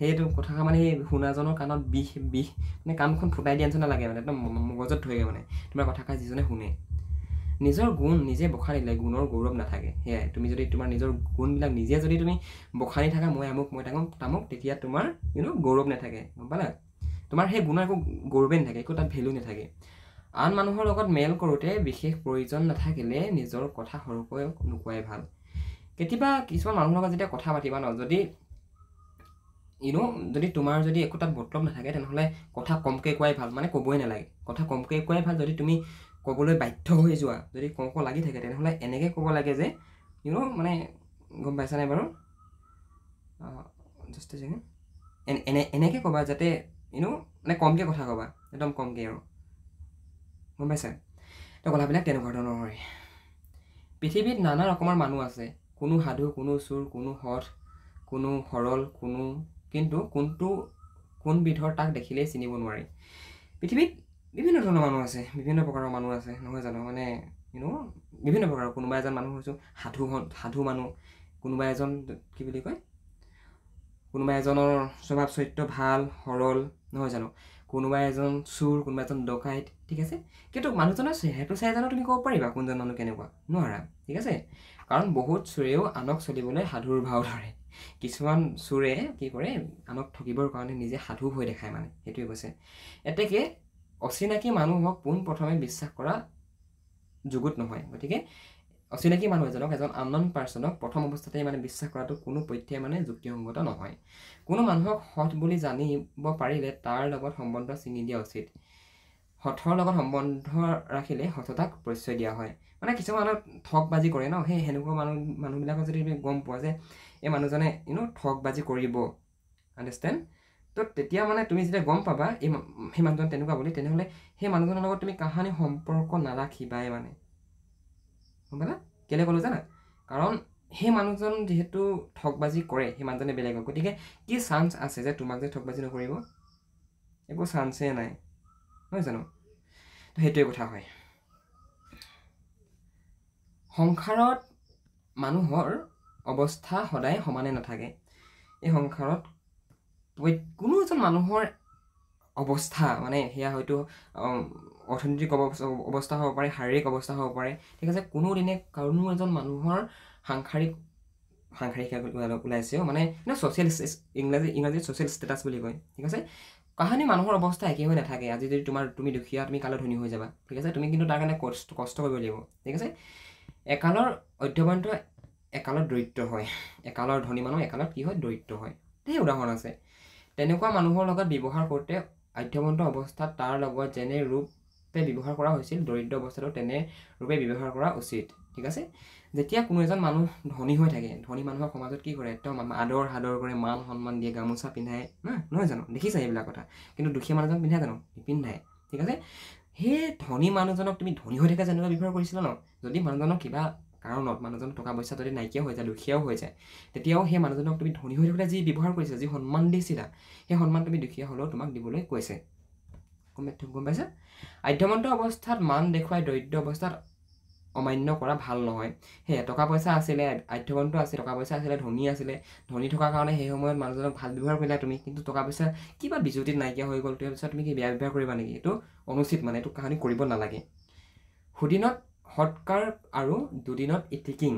S1: সেইটো কথাষাৰ মানে সেই শুনাজনৰ কাণত বিষ বিষ মানে কাণখন ফুটাই দিয়া নিচিনা লাগে মানে একদম মগজত ধৰেগৈ মানে তোমাৰ কথাষাৰ যিজনে শুনে। নিজৰ গুণ নিজে বখানিলে গুণৰ গৌৰৱ নাথাকে। সেয়াই তুমি যদি তোমাৰ নিজৰ গুণবিলাক নিজে যদি তুমি বখানি থাকা মই আমুক মই তামুক তামুক তেতিয়া তোমাৰ ইউনো গৌৰৱ নাথাকে। গম পালা? তোমাৰ সেই গুণৰ একো গৌৰৱেই নাথাকে একো তাত ভেলু নাথাকে। আন মানুহৰ লগত মেল কৰোঁতে বিশেষ প্ৰয়োজন নাথাকিলে নিজৰ কথা সৰুকৈ নোকোৱাই ভাল। কেতিয়াবা কিছুমান মানুহৰ লগত যেতিয়া কথা পাতিবা ন যদি ইউনো যদি তোমাৰ যদি একো তাত মতলব নাথাকে তেনেহ'লে কথা কমকৈ কোৱাই ভাল মানে ক'বই নালাগে। কথা কমকৈ কোৱাই ভাল যদি তুমি ক'বলৈ বাধ্য হৈ যোৱা। যদি কওঁ কওঁ লাগি থাকে তেনেহ'লে এনেকৈ ক'ব লাগে যে ইউনো মানে গম পাইছানে বাৰু? জাষ্ট এনে এনেকৈ ক'বা যাতে ইউনো মানে কমকৈ কথা ক'বা একদম কমকৈ আৰু। গম পাইছা? তো কথাবিলাক তেনেকুৱা ধৰণৰ হয়। পৃথিৱীত নানা ৰকমৰ মানুহ আছে। কোনো সাধু কোনো চোৰ কোনো সৎ কোনো সৰল কোনো কিন্তু কোনটো কোনবিধৰ তাক দেখিলেই চিনিব নোৱাৰি। পৃথিৱীত বিভিন্ন ধৰণৰ মানুহ আছে বিভিন্ন প্ৰকাৰৰ মানুহ আছে নহয় জানো? মানে ইউনো বিভিন্ন প্ৰকাৰৰ কোনোবা এজন মানুহ হৈছোঁ সাধু সাধু মানুহ কোনোবা এজন কি বুলি কয়? কোনোবা এজনৰ স্বভাৱ চৰিত্ৰ ভাল সৰল নহয় জানো? কোনোবা এজন চোৰ কোনোবা এজন ডকাইত ঠিক আছে? কিন্তু মানুহজনৰ চেহেৰাটো চাই জানো তুমি ক'ব পাৰিবা কোনজন মানুহ কেনেকুৱা? নোৱাৰা ঠিক আছে? কাৰণ বহুত চোৰেও আনক চলিবলৈ সাধুৰ ভাও ধৰে। কিছুমান চোৰে কি কৰে আনক ঠগিবৰ কাৰণে নিজে সাধু হৈ দেখায় মানে সেইটোৱে কৈছে। এতেকে অচিনাকি মানুহক পোনপ্ৰথমে বিশ্বাস কৰা যুগুত নহয়। গতিকে অচিনাকি মানুহ এজনক এজন আননন পাৰ্চনক প্ৰথম অৱস্থাতে মানে বিশ্বাস কৰাটো কোনো পধ্যে মানে যুক্তিসংগত নহয়। কোনো মানুহক সৎ বুলি জানিব পাৰিলে তাৰ লগত সম্বন্ধ ছিঙি দিয়া উচিত। সঠৰ লগত সম্বন্ধ ৰাখিলে সততাক পৰিচয় দিয়া হয়। মানে কিছুমানত ঠগ বাজি কৰে ন সেই সেনেকুৱা মানুহ মানুহবিলাকক যদি গম পোৱা যে এই মানুহজনে ইউনো ঠগ বাজি কৰিব। আণ্ডাৰষ্টেণ্ড তো তেতিয়া মানে তুমি যেতিয়া গম পাবা এই সেই মানুহজন তেনেকুৱা বুলি তেনেহ'লে সেই মানুহজনৰ লগত তুমি কাহানি সম্পৰ্ক নাৰাখিবাই মানে। গম পালা? কেলৈ ক'লোঁ জানা? কাৰণ সেই মানুহজন যিহেতু ঠগবাজি কৰে সেই মানুহজনে বেলেগক। গতিকে কি চান্স আছে যে তোমাক যে ঠগবাজি নকৰিব? একো চান্সেই নাই। নহয় জানো? তো সেইটোৱে কথা হয়। সংসাৰত মানুহৰ অৱস্থা সদায় সমানে নাথাকে। এই সংসাৰত কোনো এজন মানুহৰ অৱস্থা মানে সেয়া হয়তো অৰ্থনৈতিক অৱস্থা হ'ব পাৰে শাৰীৰিক অৱস্থা হ'ব পাৰে। ঠিক আছে কোনোদিনে কোনো এজন মানুহৰ সাংসাৰিক সাংসাৰিক ওলাইছেও মানে ছ'চিয়েল ইংৰাজী ইংৰাজীত ছ'চিয়েল ষ্টেটাছ বুলি কয়। ঠিক আছে কাহানি মানুহৰ অৱস্থা একেই হৈ নাথাকে। আজি যদি তোমাৰ তুমি দুখীয়া তুমি কালত ধনী হৈ যাবা। ঠিক আছে তুমি কিন্তু তাৰ কাৰণে কষ্ট কষ্ট কৰিব লাগিব। ঠিক আছে একালৰ অধ্যৱন্ত একালত দৰিদ্ৰ হয়। একালৰ ধনী মানুহ একালত কি হয়? দৰিদ্ৰ হয়। সেই উদাহৰণ আছে। তেনেকুৱা মানুহৰ লগত ব্যৱহাৰ কৰোঁতে আধ্যৱন্ত অৱস্থাত তাৰ লগত যেনে ৰূপে ব্যৱহাৰ কৰা হৈছিল দৰিদ্ৰ অৱস্থাতো তেনে ৰূপে ব্যৱহাৰ কৰা উচিত। ঠিক আছে? যেতিয়া কোনো এজন মানুহ ধনী হৈ থাকে ধনী মানুহৰ সমাজত কি কৰে একদম আদৰ সাদৰ কৰে মান সন্মান দিয়ে গামোচা পিন্ধায় নহয় জানো? দেখিছা এইবিলাক কথা। কিন্তু দুখীয়া মানুহজন পিন্ধাই জানো? নিপিন্ধায়। ঠিক আছে? সেই ধনী মানুহজনক তুমি ধনী হৈ থাকে যেনেকুৱা ব্যৱহাৰ কৰিছিলা ন? যদি মানুহজনক কিবা কাৰণত মানুহজন টকা পইচা যদি নাইকিয়া হৈ যায় দুখীয়াও হৈ যায় তেতিয়াও সেই মানুহজনক তুমি ধনী হৈ থাকোঁতে যি ব্যৱহাৰ কৰিছিলা যি সন্মান দিছিলা সেই সন্মান তুমি দুখীয়া হ'লেও তোমাক দিবলৈ কৈছে। গম গম পাইছা? আধ্যমন্ত অৱস্থাত মান দেখুৱাই দৰিদ্ৰ অৱস্থাত অমান্য কৰা ভাল নহয়। সেয়ে টকা পইচা আছিলে আধ্যবন্ত আছিলে টকা পইচা আছিলে ধনী আছিলে ধনী থকাৰ কাৰণে সেই সময়ত মানুহজনক ভাল ব্যৱহাৰ কৰিলা তুমি কিন্তু টকা পইচা কিবা বিজুতিত নাইকিয়া হৈ গ'ল তাৰপিছত তুমি কি বেয়া ব্যৱহাৰ কৰিবা নেকি? এইটো অনুচিত মানে এইটো কাহানি কৰিব নালাগে। সুদিনত সৎকাৰ আৰু দুদিনত ইটিকিং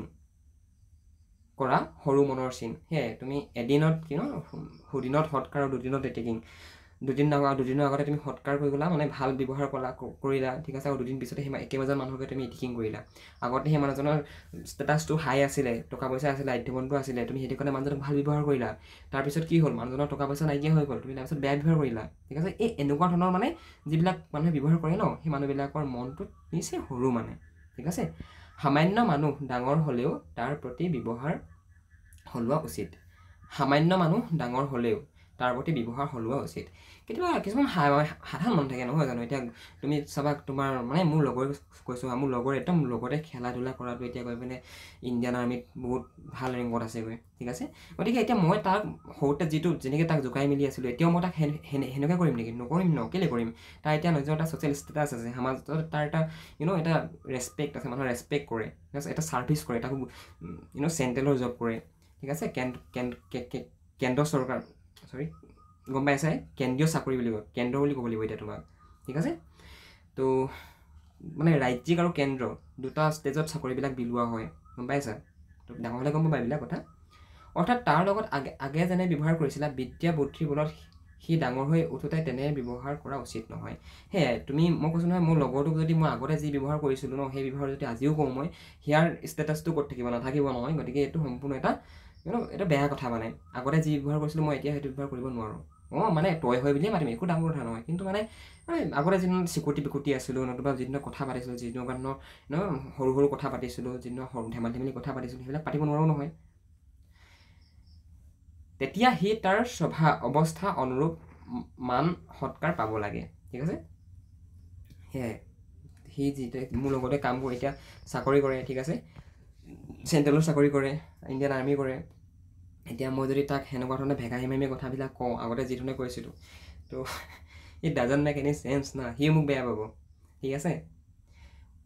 S1: কৰা সৰু মনৰ চিন। সেয়ে তুমি এদিনত কি ন সুদিনত সৎকাৰ আৰু দুদিনত ইটিকিং। দুদিন আগত দুদিনৰ আগতে তুমি সৎকাৰ কৰি গ'লা মানে ভাল ব্যৱহাৰ কৰা কৰিলা ঠিক আছে আৰু দুদিন পিছতে সেই একেবাজন মানুহকে তুমি ইটিকিং কৰিলা। আগতে সেই মানুহজনৰ ষ্টেটাছটো হাই আছিলে টকা পইচা আছিলে আধ্যবন্ত আছিলে তুমি সেইটো কাৰণে মানুহজনক ভাল ব্যৱহাৰ কৰিলা। তাৰপিছত কি হ'ল মানুহজনৰ টকা পইচা নাইকিয়া হৈ গ'ল তুমি তাৰপিছত বেয়া ব্যৱহাৰ কৰিলা ঠিক আছে? এই এনেকুৱা ধৰণৰ মানে যিবিলাক মানুহে ব্যৱহাৰ কৰে ন সেই মানুহবিলাকৰ মনটো নিচেই সৰু মানে। ঠিক আছে? সামান্য মানুহ ডাঙৰ হ'লেও তাৰ প্ৰতি ব্যৱহাৰ সলোৱা উচিত। সামান্য মানুহ ডাঙৰ হ'লেও তাৰ প্ৰতি ব্যৱহাৰ সলোৱা উচিত। কেতিয়াবা কিছুমান সাধাৰণ মানুহ থাকে নহয় জানো এতিয়া তুমি চাবা তোমাৰ মানে মোৰ লগৰ কৈছোঁ মোৰ লগৰ একদম লগতে খেলা ধূলা কৰাটো এতিয়া গৈ পিনে ইণ্ডিয়ান আৰ্মিত বহুত ভাল ৰেংকত আছেগৈ ঠিক আছে গতিকে এতিয়া মই তাক সৰুতে যিটো যেনেকৈ তাক জোকাই মেলি আছিলোঁ এতিয়াও মই তাক সেনেকৈ কৰিম নেকি নকৰিম ন কেলৈ কৰিম তাৰ এতিয়া নিজৰ এটা ছ'চিয়েল ষ্টেটাছ আছে সমাজত তাৰ এটা ইউনো এটা ৰেচপেক্ট আছে মানুহে ৰেচপেক্ট কৰে ঠিক আছে এটা ছাৰ্ভিচ কৰে তাকো ইউনো চেণ্ট্ৰেলৰ জব কৰে ঠিক আছে কেন্দ্ৰ চৰকাৰ চৰি গম পাইছাই? কেন্দ্ৰীয় চাকৰি বুলি কয় কেন্দ্ৰ বুলি ক'ব লাগিব এতিয়া তোমাক। ঠিক আছে? তো মানে ৰাজ্যিক আৰু কেন্দ্ৰ দুটা ষ্টেজত চাকৰিবিলাক বিলোৱা হয় গম পাইছা? তো ডাঙৰ হ'লে গম পাবা এইবিলাক কথা। অৰ্থাৎ তাৰ লগত আগে আগে যেনে ব্যৱহাৰ কৰিছিলা বিদ্যা বুদ্ধিৰ বলত সি ডাঙৰ হৈ উঠোঁতে তেনে ব্যৱহাৰ কৰা উচিত নহয়। সেয়াই তুমি মই কৈছোঁ নহয় মোৰ লগৰটোক যদি মই আগতে যি ব্যৱহাৰ কৰিছিলোঁ ন সেই ব্যৱহাৰ যদি আজিও কওঁ মই সিয়াৰ ষ্টেটাছটো ক'ত থাকিব নাথাকিব নহয় গতিকে এইটো সম্পূৰ্ণ এটা এটা বেয়া কথা মানে। আগতে যি ব্যৱহাৰ কৰিছিলোঁ মই এতিয়া সেইটো ব্যৱহাৰ কৰিব নোৱাৰোঁ। অঁ মানে তই হয় বুলিয়ে মাতিম একো ডাঙৰ কথা নহয়। কিন্তু মানে আগতে যিদিনা চিকুটি বিকুটি আছিলোঁ নতুবা যিদিনা কথা পাতিছিলোঁ যিদিনা ধৰণৰ সৰু সৰু কথা পাতিছিলোঁ যিদিনা সৰু ধেমালি ধেমালি কথা পাতিছিলোঁ সেইবিলাক পাতিব নোৱাৰোঁ নহয়। তেতিয়া সি তাৰ স্বভা অৱস্থা অনুৰূপ মান সৎকাৰ পাব লাগে ঠিক আছে? সেয়াই। সি যিটো মোৰ লগতে কাম কৰি এতিয়া চাকৰি কৰে ঠিক আছে? চেণ্ট্ৰেলৰ চাকৰি কৰে ইণ্ডিয়ান আৰ্মি কৰে। এতিয়া মই যদি তাক সেনেকুৱা ধৰণে ভেকাহি মাৰি কথাবিলাক কওঁ আগতে যিধৰণে কৈছিলোঁ তো it doesn't make any change না সিও মোক বেয়া পাব ঠিক আছে?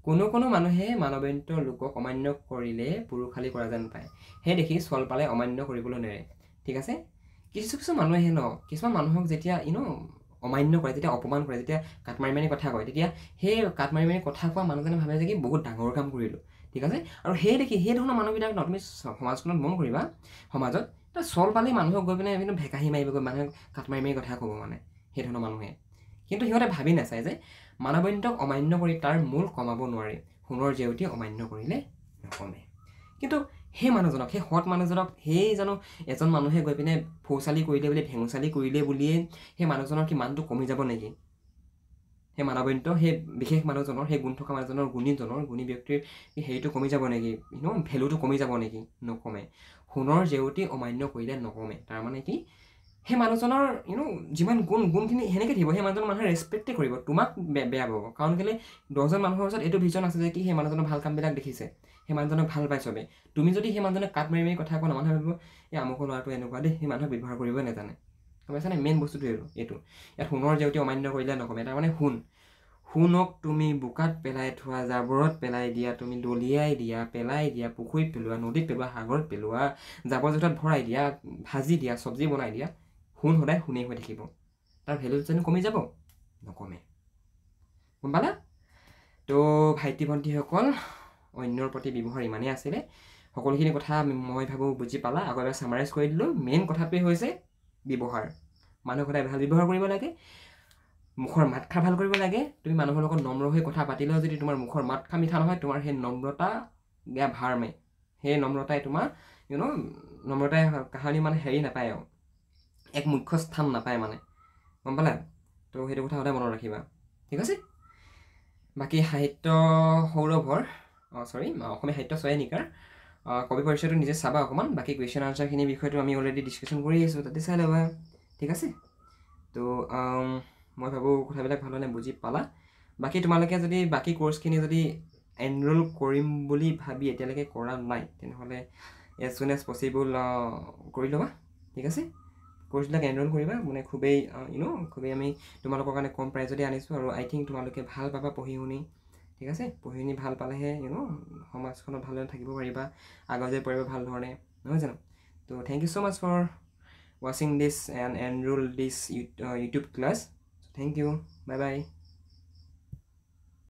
S1: কোনো কোনো মানুহে মানৱন্ত লোকক অমান্য কৰিলে পুৰুষালী কৰা যেন পায়। সেই দেখি চল পালে অমান্য কৰিবলৈ নেৰে ঠিক আছে? কিছু কিছু মানুহে ন কিছুমান মানুহক যেতিয়া ইনো অমান্য কৰে যেতিয়া অপমান কৰে যেতিয়া কাট মাৰি মাৰি কথা কয় তেতিয়া সেই কাট মাৰি মাৰি কথা কোৱা মানুহজনে ভাবে যে কি বহুত ডাঙৰ কাম কৰিলোঁ। ঠিক আছে? আৰু সেই দেখি সেই ধৰণৰ মানুহবিলাক ন তুমি সমাজখনত মন কৰিবা সমাজত চল পালেই মানুহক গৈ পিনে কিন্তু ভেকাহি মাৰিবগৈ মানুহে কাট মাৰি মাৰি কথা ক'ব মানে সেই ধৰণৰ মানুহে। কিন্তু সিহঁতে ভাবি নাচায় যে মানৱন্তক অমান্য কৰি তাৰ মূল কমাব নোৱাৰে সোণৰ জেউতি অমান্য কৰিলে নকমে। কিন্তু সেই মানুহজনক সেই সৎ মানুহজনক সেই জানো এজন মানুহে গৈ পিনে ফৌচালি কৰিলে বুলি ভেঙুচালি কৰিলে বুলিয়ে সেই মানুহজনৰ কি মানটো কমি যাব নেকি? সেই মানৱন্ত সেই বিশেষ মানুহজনৰ সেই গুণ থকা মানুহজনৰ গুণীজনৰ গুণী ব্যক্তিৰ হেৰিটো কমি যাব নেকি? ইনো ভেলুটো কমি যাব নেকি? নকমে। সোণৰ জেউতি অমান্য কৰিলে নকমে। তাৰমানে কি? সেই মানুহজনৰ ইউনো যিমান গুণ গুণখিনি সেনেকৈ থাকিব। সেই মানুহজনৰ মানুহে ৰেচপেক্টেই কৰিব। তোমাক বেয়া পাব। কাৰণ কেলৈ দহজন মানুহৰ ওচৰত এইটো ভিজন আছে যে কি সেই মানুহজনৰ ভাল কামবিলাক দেখিছে। সেই মানুহজনক ভাল পায় চবে। তুমি যদি সেই মানুহজনক কাট মাৰি মাৰি কথা কোৱা মানুহে ভাবিব এই আমুকৰ ল'ৰাটো এনেকুৱা দেই সেই মানুহক ব্যৱহাৰ কৰিবই নাজানে। গম পাইছানে মেইন বস্তুটো এইটো এইটো। ইয়াত সোণৰ জেউতি অমান্য কৰিলে নকমে তাৰমানে সোণ। সোণক তুমি বোকাত পেলাই থোৱা জাবৰত পেলাই দিয়া তুমি দলিয়াই দিয়া পেলাই দিয়া পুখুৰীত পেলোৱা নদীত পেলোৱা সাগৰত পেলোৱা জাবৰ জোঁথত ভৰাই দিয়া ভাজি দিয়া চব্জি বনাই দিয়া সোণ সদায় সোণেই হৈ থাকিব। তাৰ ভেলু জানো কমি যাব? নকমে। গম পালা? তো ভাইটি ভণ্টিসকল অন্যৰ প্ৰতি ব্যৱহাৰ ইমানেই আছিলে। সকলোখিনি কথা মই ভাবোঁ বুজি পালা এবাৰ চামাৰাইজ কৰি দিলোঁ। মেইন কথাটোৱে হৈছে ব্যৱহাৰ। মানুহ সদায় ভাল ব্যৱহাৰ কৰিব লাগে মুখৰ মাতষাৰ ভাল কৰিব লাগে। তুমি মানুহৰ লগত নম্ৰ হৈ কথা পাতিলেও যদি তোমাৰ মুখৰ মাতষাৰ মিঠা নহয় তোমাৰ সেই নম্ৰতা বেয়া ভাৰমে। সেই নম্ৰতাই তোমাৰ ইউ ন নম্ৰতাই কাহানি মানে হেৰি নাপায় আৰু এক মুখ্য স্থান নাপায় মানে। গম পালা? তো সেইটো কথা সদায় মনত ৰাখিবা। ঠিক আছে? বাকী সাহিত্য সৌৰভৰ অঁ চৰি অসমীয়া সাহিত্য চয়নিকাৰ কবি পৰিচয়টো নিজে চাবা অকণমান। বাকী কুৱেশ্যন আনচাৰখিনিৰ বিষয়টো আমি অলৰেডি ডিছকাশ্যন কৰি আহিছোঁ তাতে চাই ল'বা। ঠিক আছে? তো মই ভাবোঁ কথাবিলাক ভালদৰে বুজি পালা। বাকী তোমালোকে যদি বাকী কৰ্চখিনি যদি এনৰোল কৰিম বুলি ভাবি এতিয়ালৈকে কৰা নাই তেনেহ'লে এজ চুন এজ পচিবল কৰি ল'বা। ঠিক আছে? কৰ্চবিলাক এনৰোল কৰিবা। মানে খুবেই ইউ ন খুবেই আমি তোমালোকৰ কাৰণে কম প্ৰাইজতে আনিছোঁ আৰু আই থিংক তোমালোকে ভাল পাবা পঢ়ি শুনি। ঠিক আছে? পঢ়ি শুনি ভাল পালেহে ইউ ন সমাজখনত ভালদৰে থাকিব পাৰিবা আগুৱাই যাব পাৰিবা ভাল ধৰণে নহয় জানো? তো thank you so' much for ৱাচিং this and enrol this YouTube class thank you bye bye